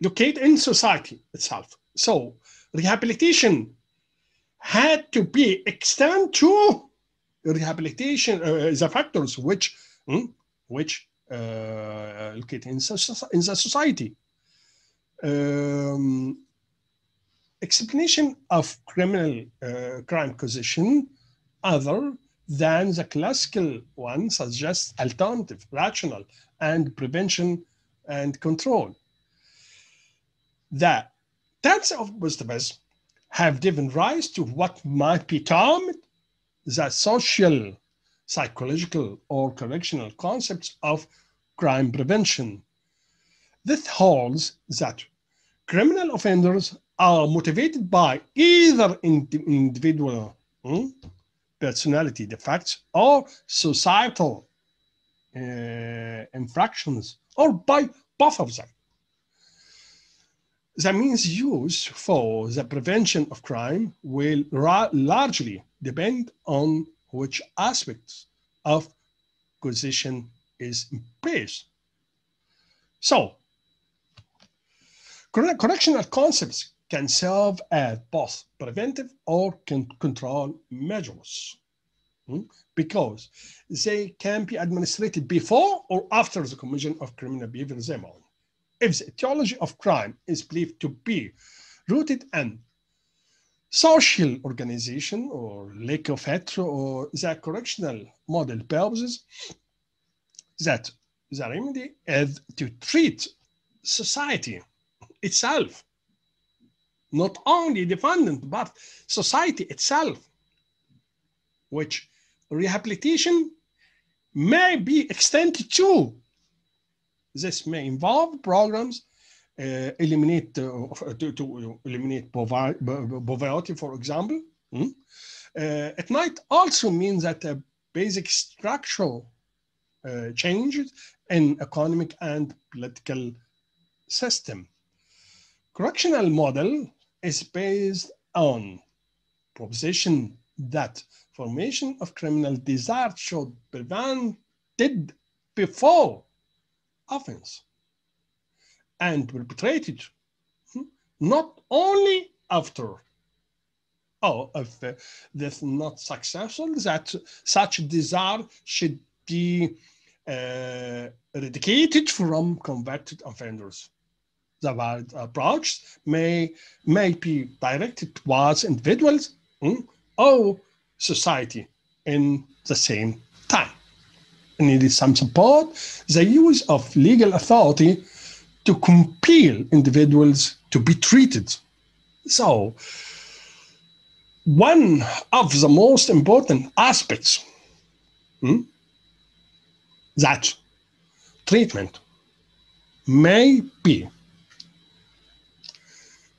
located in society itself. So rehabilitation had to be extend to rehabilitation, uh, the factors which, hmm, which uh, located in, in the society. Um, explanation of criminal uh, crime causation other than the classical one suggests alternative, rational, and prevention and control. The types of positivism have given rise to what might be termed the social, psychological, or correctional concepts of crime prevention. This holds that criminal offenders are motivated by either individual hmm, personality defects or societal uh, infractions or by both of them. The means used for the prevention of crime will largely depend on which aspects of causation is in place. So, Correctional concepts can serve as both preventive or control measures hmm? because they can be administered before or after the commission of criminal behavior thereon. If the etiology of crime is believed to be rooted in social organization or lack of it or the correctional model purposes, that the remedy is to treat society itself. Not only defendant but society itself which rehabilitation may be extended to. This may involve programs uh, eliminate uh, to, to, eliminate poverty for example. Mm? uh, it might also mean that a basic structural changes in economic and political system correctional model is based on proposition that formation of criminal desire should be prevented before offense and perpetrated not only after. Oh if uh, this not successful that such desire should be uh, eradicated from convicted offenders the approach may, may be directed towards individuals mm, or society in the same time. Needed some support, the use of legal authority to compel individuals to be treated. So, one of the most important aspects hmm, that treatment may be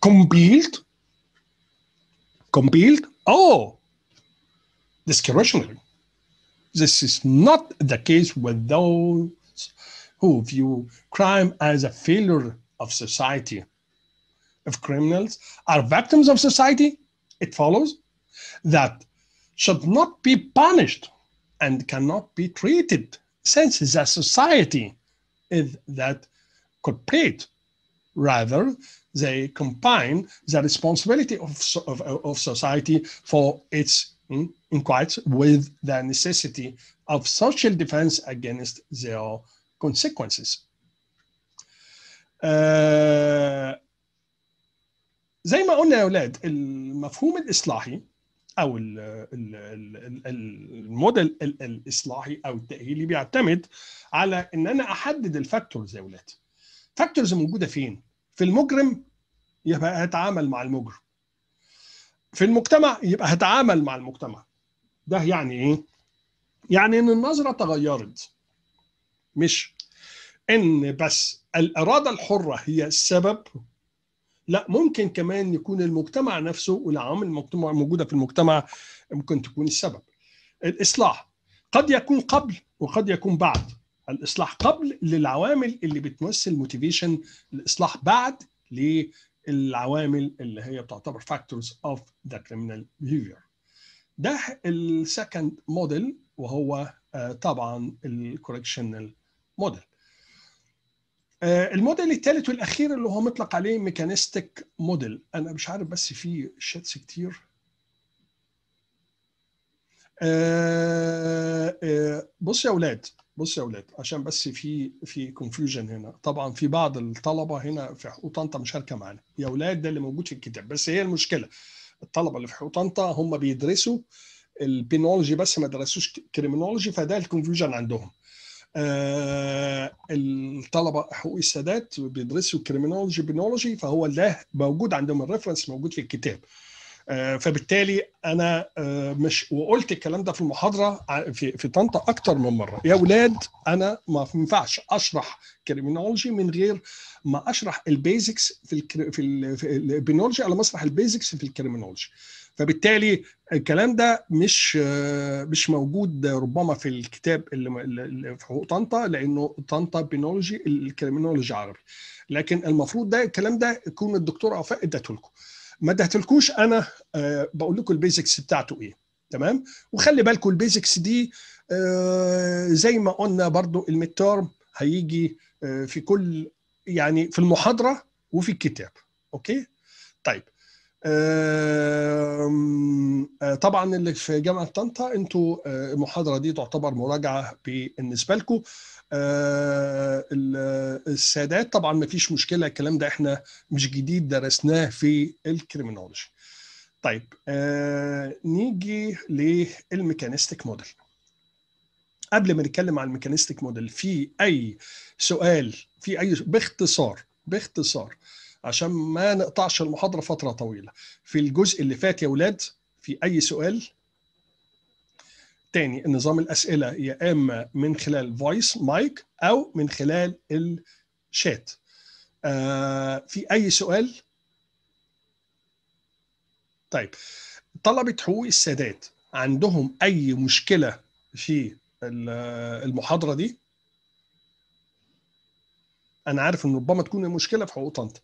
compelled, compelled, or oh! discretionary. This is not the case with those who view crime as a failure of society. If criminals are victims of society, it follows that should not be punished and cannot be treated since the society is that culprit. Rather, they combine the responsibility of, of, of society for its in, inquiries with the necessity of social defense against their consequences. آه زي ما قلنا يا أولاد المفهوم الإصلاحي أو ال ال ال الموديل الإصلاحي أو التاهيلي بيعتمد على إن أنا أحدد ال factors يا أولاد factors موجودة فين في المجرم يبقى هتعامل مع المجرم. في المجتمع يبقى هتعامل مع المجتمع. ده يعني إيه؟ يعني إن النظرة تغيرت. مش إن بس الإرادة الحرة هي السبب لا ممكن كمان يكون المجتمع نفسه والعوامل المجتمع موجودة في المجتمع ممكن تكون السبب. الإصلاح قد يكون قبل وقد يكون بعد. الإصلاح قبل للعوامل اللي بتمثل موتيفيشن الاصلاح بعد للعوامل اللي هي بتعتبر factors of the criminal behavior. ده ال second model وهو طبعا ال correctional model ال model الثالث والأخير اللي هو مطلق عليه mechanistic model أنا مش عارف بس في chats كتير بص يا أولاد بص يا أولاد عشان بس في في confusion هنا. طبعا في بعض الطلبة هنا في حقوق طنطا مشاركه معانا. يا أولاد ده اللي موجود في الكتاب. بس هي المشكلة الطلبة اللي في حقوق طنطا هم بيدرسوا ال penology بس ما درسوش criminology فده ال confusion عندهم. آه الطلبة حقوق السادات بيدرسوا criminology penology فهو ده موجود عندهم ال reference موجود في الكتاب. آه فبالتالي أنا آه مش وقلت الكلام ده في المحاضرة في في طنطا أكتر من مرة. يا أولاد أنا ما ينفعش أشرح criminology من غير ما أشرح البيزكس في الكري في, ال في البينولوجي على مسرح البيزكس في الكريمنولوجي فبالتالي الكلام ده مش مش موجود ربما في الكتاب اللي في حقوق طنطا لأنه طنطا penology ال criminology عربي. لكن المفروض ده الكلام ده يكون الدكتور وفاء ادته لكم. ما ادهتلكوش أنا بقول لكم ال basics بتاعته إيه. تمام؟ وخلي بالكم ال basics دي زي ما قلنا برضو ال midterm هيجي في كل يعني في المحاضرة وفي الكتاب. okay؟ طيب. طبعا اللي في جامعة طنطا أنتوا المحاضرة دي تعتبر مراجعة بالنسبة لكم. السادات. طبعا ما فيش مشكلة الكلام ده إحنا مش جديد درسناه في ال criminology طيب نيجي لل mechanistic model. قبل ما نتكلم عن ال mechanistic model في أي سؤال في أي باختصار باختصار عشان ما نقطعش المحاضرة فترة طويلة. في الجزء اللي فات يا ولاد في أي سؤال؟ تاني نظام الأسئلة يا إما من خلال voice mic أو من خلال الشات آه في أي سؤال طيب طلبة حقوق السادات عندهم أي مشكلة في المحاضرة دي أنا عارف إن ربما تكون المشكلة في حقوق طنطا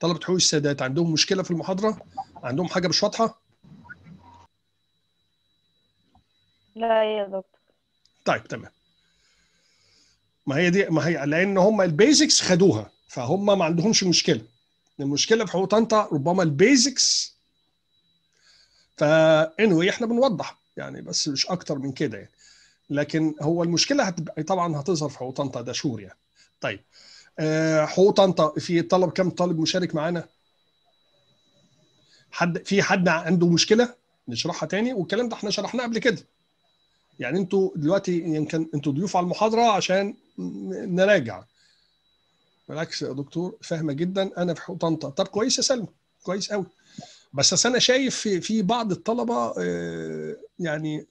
طلبة حقوق السادات عندهم مشكلة في المحاضرة؟ عندهم حاجة مش واضحة؟ لا يا دكتور طيب تمام ما هي دي ما هي لأن هم البيزكس خدوها فهم ما عندهمش مشكلة المشكلة في حقوق طنطا ربما ال basics ف anyway إحنا بنوضح يعني بس مش أكتر من كده يعني لكن هو المشكلة هتبقى طبعا هتظهر في حقوق طنطا ده sure يعني طيب حقوق طنطا في طلب كم طالب مشارك معانا؟ حد في حد عنده مشكلة؟ نشرحها تاني والكلام ده إحنا شرحناه قبل كده. يعني أنتوا دلوقتي يمكن أنتوا ضيوف على المحاضرة عشان نراجع. بالعكس يا دكتور فاهمة جدا. أنا في حقوق طنطا. طب كويس يا سلمى. كويس قوي بس أنا شايف في, في بعض الطلبة آه، يعني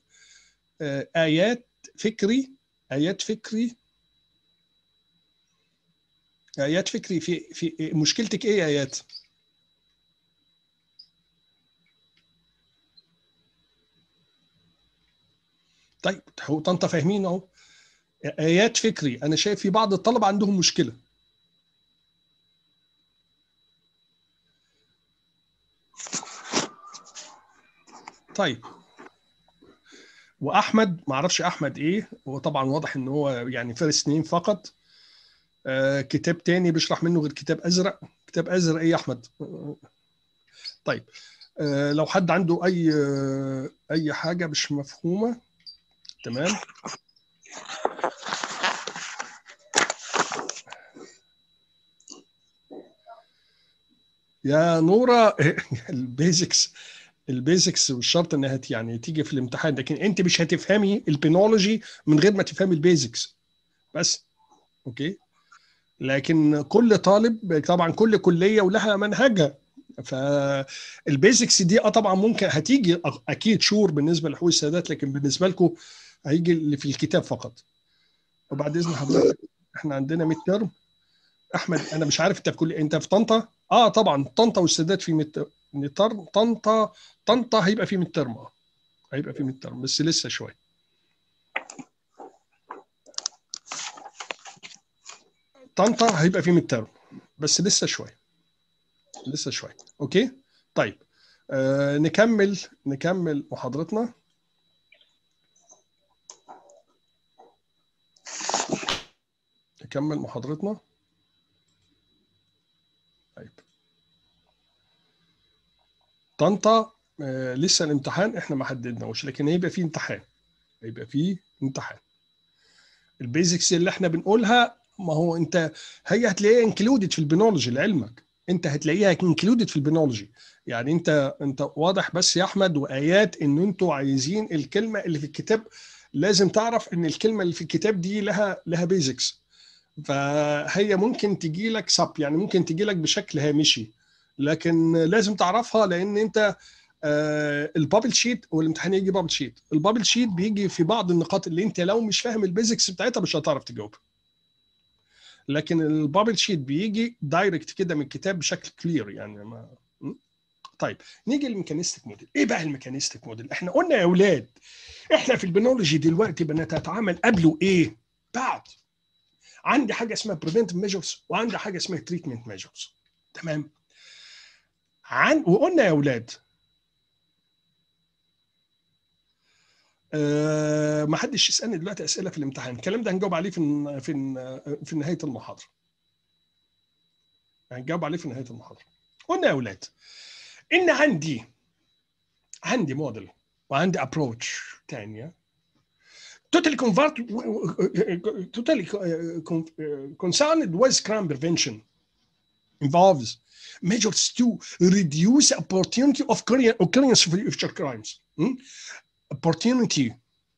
آه، آيات فكري آيات فكري. آيات فكري في في مشكلتك إيه يا آيات؟ طيب طنطا فاهمين اهو. آيات فكري أنا شايف في بعض الطلبة عندهم مشكلة. طيب. وأحمد ما أعرفش أحمد إيه هو طبعا واضح إن هو يعني فارس نيم فقط. آه كتاب تاني بيشرح منه غير كتاب أزرق. كتاب أزرق إيه يا أحمد؟ طيب. آه لو حد عنده أي آه أي حاجة مش مفهومة. تمام؟ يا نورة ال basics ال basics والشرط إنها يعني تيجي في الامتحان لكن أنت مش هتفهمي ال penology من غير ما تفهمي ال basics بس okay؟ لكن كل طالب طبعا كل كلية ولها منهجها. فال basics دي آه طبعا ممكن هتيجي أكيد sure بالنسبة لحقوق السادات لكن بالنسبة لكم هيجي اللي في الكتاب فقط. وبعد إذن حضرتك إحنا عندنا mid-term أحمد أنا مش عارف أنت في كل أنت في طنطا؟ آه طبعا. طنطا والسادات في mid-term طنطا طنطا هيبقى في mid-term آه هيبقى في mid-term بس لسه شوية. طنطا هيبقى في mid-term بس لسه شوية. لسه شوية. okay؟ طيب. آه نكمل نكمل محاضرتنا. نكمل محاضرتنا؟ طيب. طنطا آه لسه الامتحان إحنا ما حددناهوش لكن هيبقى فيه امتحان. هيبقى فيه امتحان. ال basics اللي إحنا بنقولها ما هو انت هي هتلاقيها included في ال penology لعلمك. انت هتلاقيها included في ال penology. يعني انت انت واضح بس يا احمد وآيات ان أنتوا عايزين الكلمة اللي في الكتاب لازم تعرف ان الكلمة اللي في الكتاب دي لها لها basics فهي ممكن تجي لك sub يعني ممكن تجي لك بشكل هامشي. لكن لازم تعرفها لأن أنت آه ال bubble sheet والامتحان يجي bubble sheet. ال bubble sheet بيجي في بعض النقاط اللي أنت لو مش فاهم ال basics بتاعتها مش هتعرف تجاوب. لكن ال bubble sheet بيجي direct كده من الكتاب بشكل clear يعني ما طيب نيجي لل mechanistic model إيه بقى ال mechanistic model؟ إحنا قلنا يا أولاد إحنا في ال penology دلوقتي بنتعامل قبله إيه؟ بعد. عندي حاجة اسمها preventive measures وعندي حاجة اسمها treatment measures تمام؟ عن وقلنا يا أولاد أه ما حدش يسألني دلوقتي أسئلة في الامتحان. الكلام ده هنجاوب عليه في في في نهاية المحاضرة. هنجاوب عليه في نهاية المحاضرة. قلنا يا أولاد إن عندي عندي موديل وعندي ابروتش ثانية totally convert totally concerned with crime prevention involves measures to reduce opportunity of occurrence of future crimes hmm? opportunity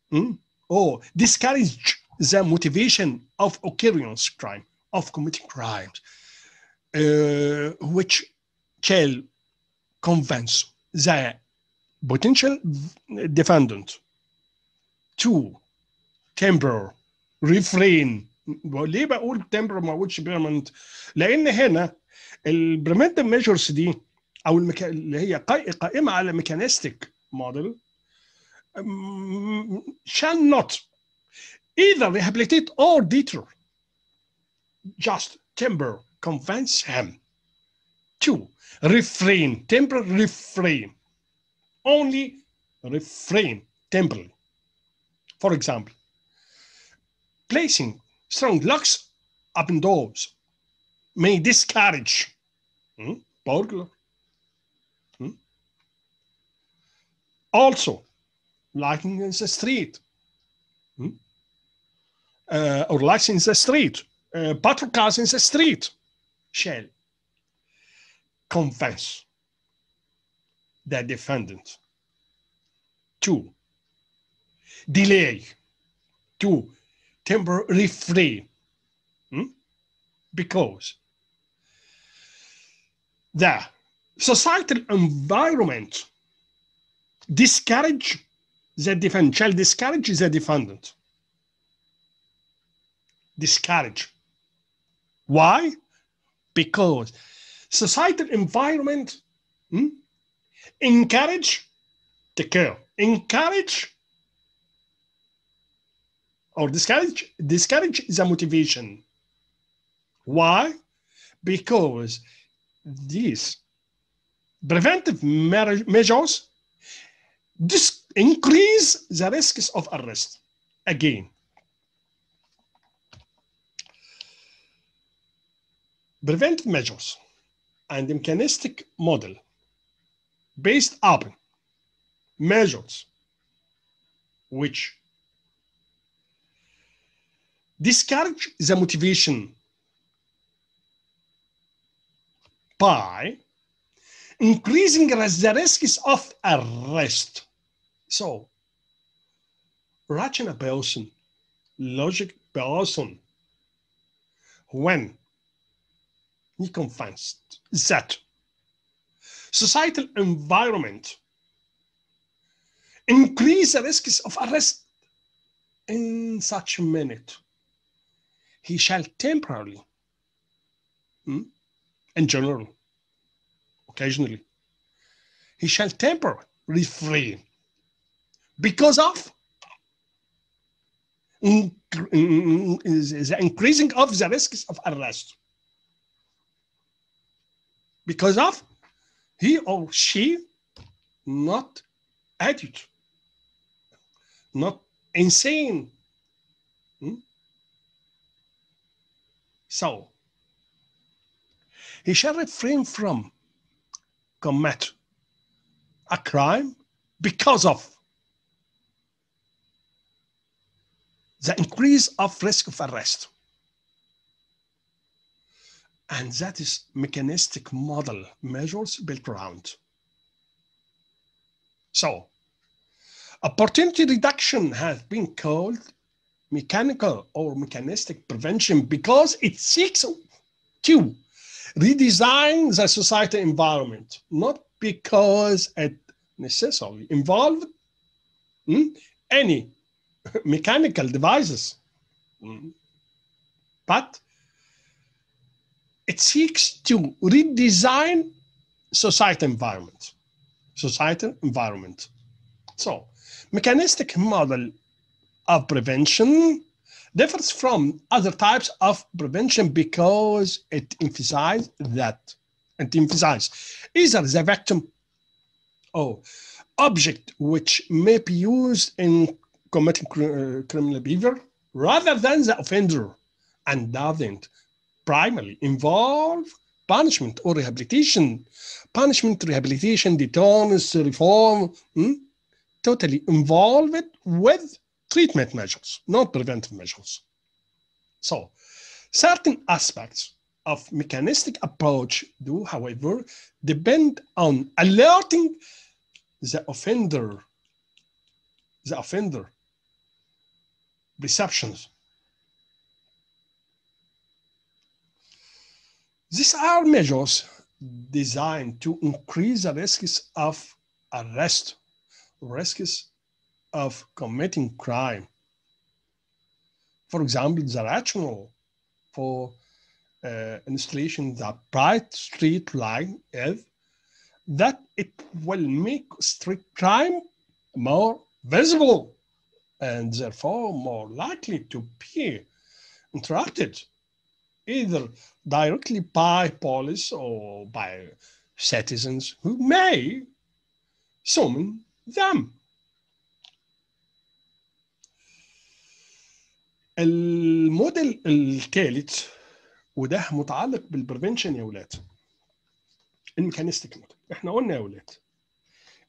hmm? or discourage the motivation of occurrence crime of committing crimes uh, which shall convince the potential defendant to temper refrain ليه بقول temper ما بقولش permanent لان هنا البريمنتيف ميجرز دي او المكا... اللي هي قائمه على ميكانيستيك موديل shall not either rehabilitate or deter just temper convince him to refrain temper refrain only refrain temporarily for example placing strong locks up doors may discourage hmm, burglar. Hmm? Also, lighting in the street hmm? uh, or lights in the street, uh, patrol cars in the street shall convince the defendant to delay to temporary free. Hmm? because the societal environment discourage the defendant shall discourage the defendant. Discourage. Why? Because societal environment hmm, encourage the care encourage or discourage discourage the motivation. Why? Because these preventive measures dis- increase the risks of arrest. Again. Preventive measures and the mechanistic model based upon measures which discourage the motivation by increasing the risks of arrest. So, rational person, logic person, when he confessed that societal environment increase the risks of arrest in such a minute, he shall temporarily, hmm, in general, occasionally, he shall temporarily refrain because of the increasing of the risks of arrest. Because of he or she not addict, not insane. Hmm? So, he shall refrain from commit a crime because of the increase of risk of arrest. And that is mechanistic model measures built around. So, opportunity reduction has been called mechanical or mechanistic prevention because it seeks to redesign the society environment, not because it necessarily involved hmm, any mechanical devices, Hmm. but it seeks to redesign society environment, societal environment. So, mechanistic model of prevention differs from other types of prevention because it emphasizes that it emphasizes either the victim or object which may be used in committing uh, criminal behavior rather than the offender and doesn't primarily involve punishment or rehabilitation. Punishment, rehabilitation, deterrence, reform, hmm, totally involved with treatment measures, not preventive measures. So, certain aspects of mechanistic approach do, however, depend on alerting the offender, the offender perceptions. These are measures designed to increase the risks of arrest, risks of committing crime. For example, the rationale for uh, installation the bright street light is that it will make street crime more visible and therefore more likely to be interrupted either directly by police or by citizens who may summon them. الموديل الثالث وده متعلق بال prevention يا أولاد ال mechanistic model إحنا قلنا يا أولاد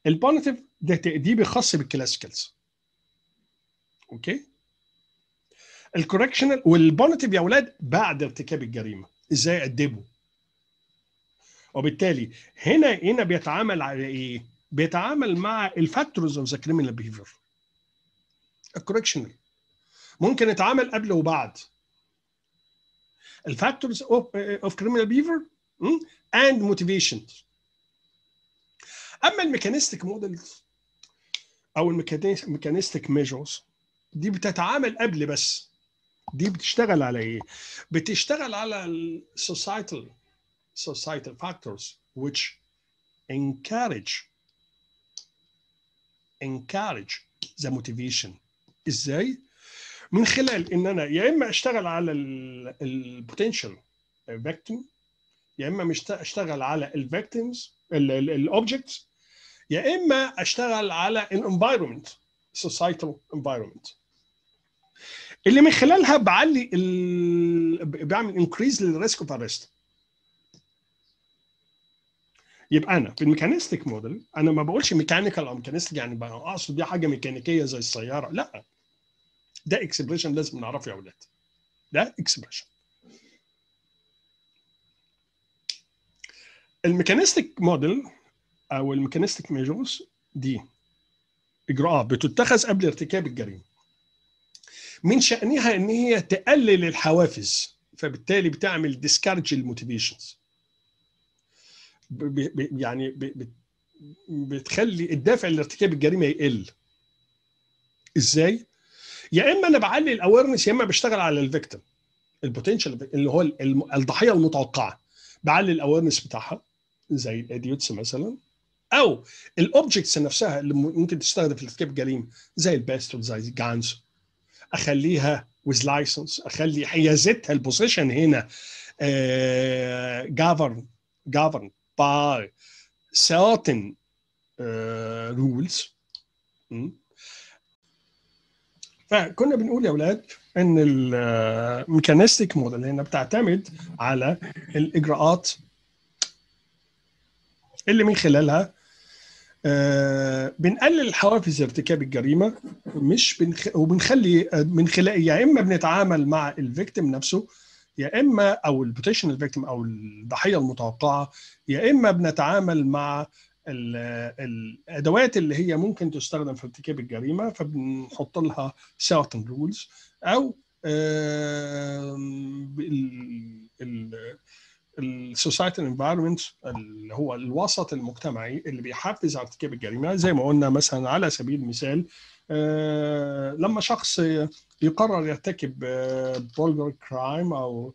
ال punitive ده تأديبي خاص بال classicals okay؟ ال correctional وال punitive يا أولاد بعد ارتكاب الجريمة. إزاي أدبه؟ وبالتالي هنا هنا بيتعامل على إيه؟ بيتعامل مع ال factors of the criminal behavior ال correctional ممكن يتعامل قبل وبعد. ال factors of criminal behavior and motivation أما ال mechanistic models أو ال mechanistic measures دي بتتعامل قبل بس. دي بتشتغل على إيه؟ بتشتغل على ال societal societal factors which encourage encourage the motivation. إزاي؟ من خلال إن أنا يا إما أشتغل على ال potential victim يا إما أشتغل على ال victims ال objects يا إما أشتغل على ال environment societal environment. اللي من خلالها بعلي ال... بعمل increase لل risk of arrest يبقى أنا في ال mechanistic model أنا ما بقولش mechanical أو mechanistic يعني أقصد دي حاجة ميكانيكيه زي السيارة لأ. ده expression لازم نعرفه يا أولاد ده expression ال mechanistic model أو ال mechanistic measures دي إجراءات بتتخذ قبل ارتكاب الجريمة. من شأنها إن هي تقلل الحوافز فبالتالي بتعمل discourage ال motivations. يعني بتخلي الدافع لارتكاب الجريمة يقل. إزاي؟ يا إما أنا بعلي ال awareness يا إما بشتغل على ال victim. ال potential اللي هو الضحية المتوقعة. بعلي ال awareness بتاعها زي ال idiots مثلا. أو ال objects نفسها اللي ممكن تستخدم في ارتكاب الجريمه زي ال pistol زي ال guns أخليها with license اخلي حيازتها ال possession هنا govern govern certain uh, rules. فكنا بنقول يا أولاد إن ال mechanistic model هنا بتعتمد على الإجراءات اللي من خلالها آه بنقلل حوافز ارتكاب الجريمة مش بنخ... وبنخلي من خلال يا إما بنتعامل مع ال victim نفسه يا إما أو ال potential victim أو الضحية المتوقعة يا إما بنتعامل مع الأدوات اللي هي ممكن تستخدم في ارتكاب الجريمة فبنحط لها certain rules أو ال societal environment اللي هو الوسط المجتمعي اللي بيحفز على ارتكاب الجريمة. زي ما قلنا مثلا على سبيل المثال لما شخص يقرر يرتكب burglary crime أو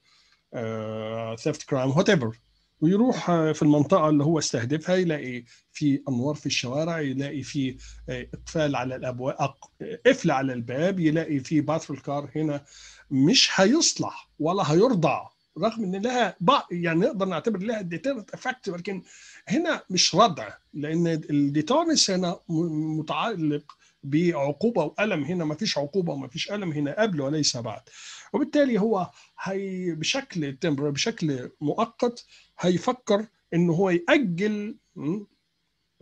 theft crime whatever ويروح في المنطقة اللي هو استهدفها يلاقي في أنوار في الشوارع يلاقي في إقفال على الأبواب قفل على الباب يلاقي في patrol car هنا مش هيصلح ولا هيردع رغم إن لها يعني نقدر نعتبر لها deterrent effect ولكن هنا مش ردع لأن ال deterrence هنا متعلق بعقوبة وألم هنا ما فيش عقوبة وما فيش ألم هنا قبل وليس بعد وبالتالي هو هي بشكل تمبر بشكل مؤقت هيفكر انه هو يأجل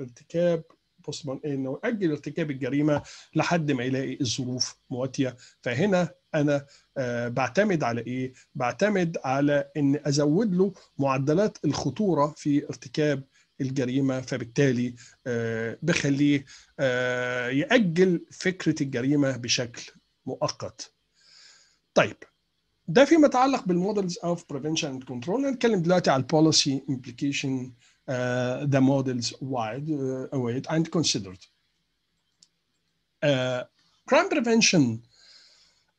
ارتكاب بوستمان انه يأجل ارتكاب الجريمة لحد ما يلاقي الظروف مواتية فهنا أنا آه بعتمد على إيه؟ بعتمد على إن أزود له معدلات الخطورة في ارتكاب الجريمة فبالتالي آه بخليه آه يأجل فكرة الجريمة بشكل مؤقت. طيب ده فيما يتعلق بالمودلز اوف بريفنشن اند كنترول هنتكلم دلوقتي على البوليسي امبليكيشن wide uh, await and considered. Uh, crime prevention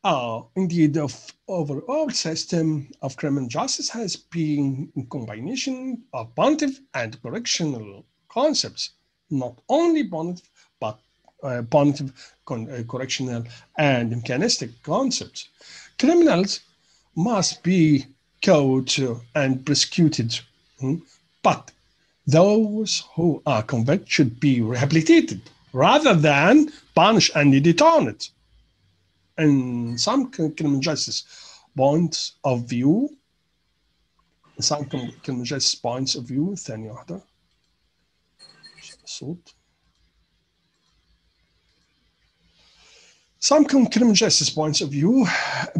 uh, indeed of overall system of criminal justice has been in combination of punitive and correctional concepts, not only punitive, but uh, punitive, con uh, correctional, and mechanistic concepts. Criminals must be caught and prosecuted, hmm? but those who are convicted should be rehabilitated rather than punished and detoned. In some criminal justice points of view, some criminal justice points of view, ثانية واحدة صوت Some criminal justice points of view,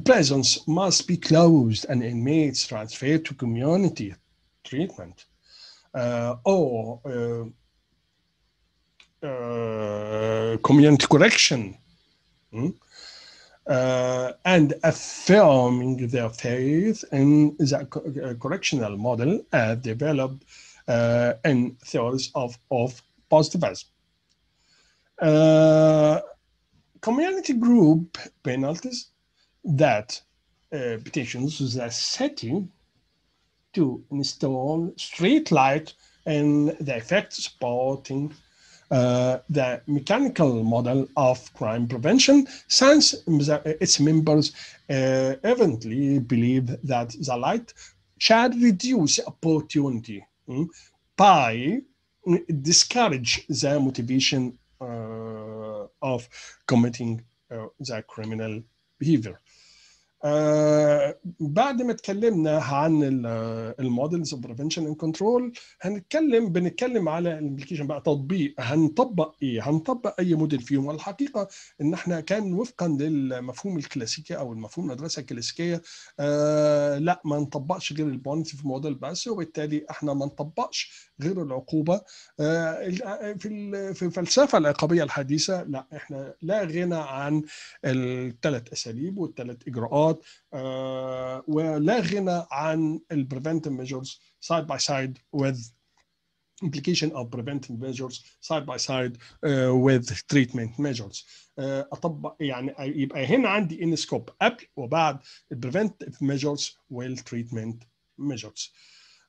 prisons must be closed and inmates transferred to community treatment. Uh, or uh, uh, community correction. Hmm? Uh, and affirming their faith in the uh, correctional model as developed uh, in theories of, of positivism. Uh, community group penalties that uh, petitions the setting to install street light and the effect supporting uh, the mechanical model of crime prevention since its members uh, evidently believe that the light shall reduce opportunity mm, by mm, discourage the motivation uh, of committing uh, the criminal behavior. آه بعد ما اتكلمنا عن ال models of prevention and control هنتكلم بنتكلم على ال application بقى تطبيق. هنطبق إيه؟ هنطبق أي موديل فيهم. والحقيقة إن إحنا كان وفقا للمفهوم الكلاسيكي أو المفهوم المدرسة الكلاسيكية آه لا ما نطبقش غير البونتيف موديل بس وبالتالي إحنا ما نطبقش غير العقوبة. آه في ال- في الفلسفة العقابية الحديثة لا إحنا لا غنى عن الثلاث أساليب والثلاث إجراءات. آه، ولا غنى عن ال preventive measures side by side with implication of preventive measures side by side uh, with treatment measures آه، اطبق يعني يبقى هنا عندي in scope قبل وبعد preventive measures وال treatment measures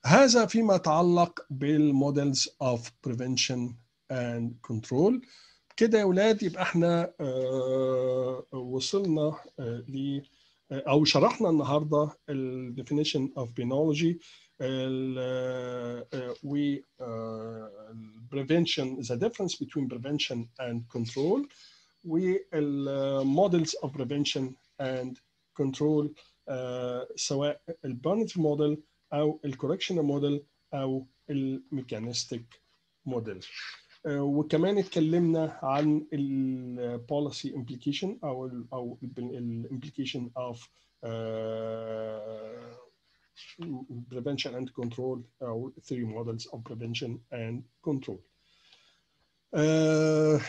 هذا فيما يتعلق بال models of prevention and control كده يا ولاد يبقى إحنا آه، وصلنا آه، ل أو شرحنا النهارده ال definition of penology ال آه، و آه، prevention the difference between prevention and control وال models of prevention and control آه، سواء ال punitive model أو ال correction model أو ال mechanistic model وكمان اتكلمنا عن ال policy implication أو أو ال implication of prevention and control أو three models of prevention and control. آه،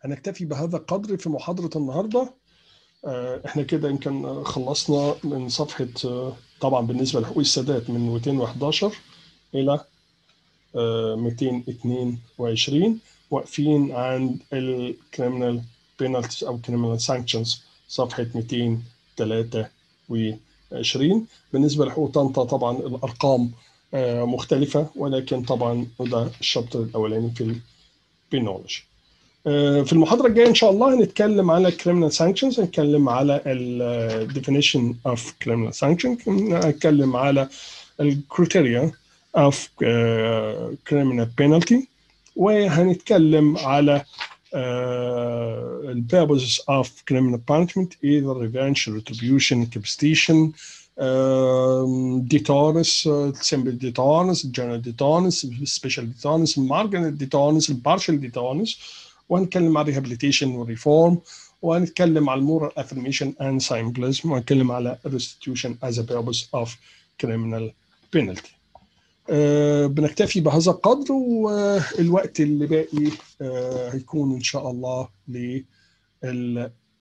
هنكتفي بهذا القدر في محاضرة النهارده آه، إحنا كده يمكن خلصنا من صفحة آه، طبعا بالنسبة لحقوق السادات من 211 إلى آه، 222 واقفين عند ال criminal penalties أو criminal sanctions صفحة 223 بالنسبة لحقوق طنطا طبعا الأرقام آه، مختلفة ولكن طبعا ده ال chapter الأولاني في ال penology في المحاضرة الجاية إن شاء الله هنتكلم على criminal sanctions هنتكلم على ال definition of criminal sanction هنتكلم على ال criteria of uh, criminal penalty وهنتكلم على uh, the purposes of criminal punishment either revenge, retribution, capitation, um, deterrence, uh, simple deterrence, general deterrence, special deterrence, marginal deterrence, partial deterrence وهنتكلم على rehabilitation والريفورم وهنتكلم على moral affirmation and symbolism وهنتكلم على restitution as a purpose of criminal penalty. آه، بنكتفي بهذا القدر والوقت اللي باقي آه، هيكون إن شاء الله لل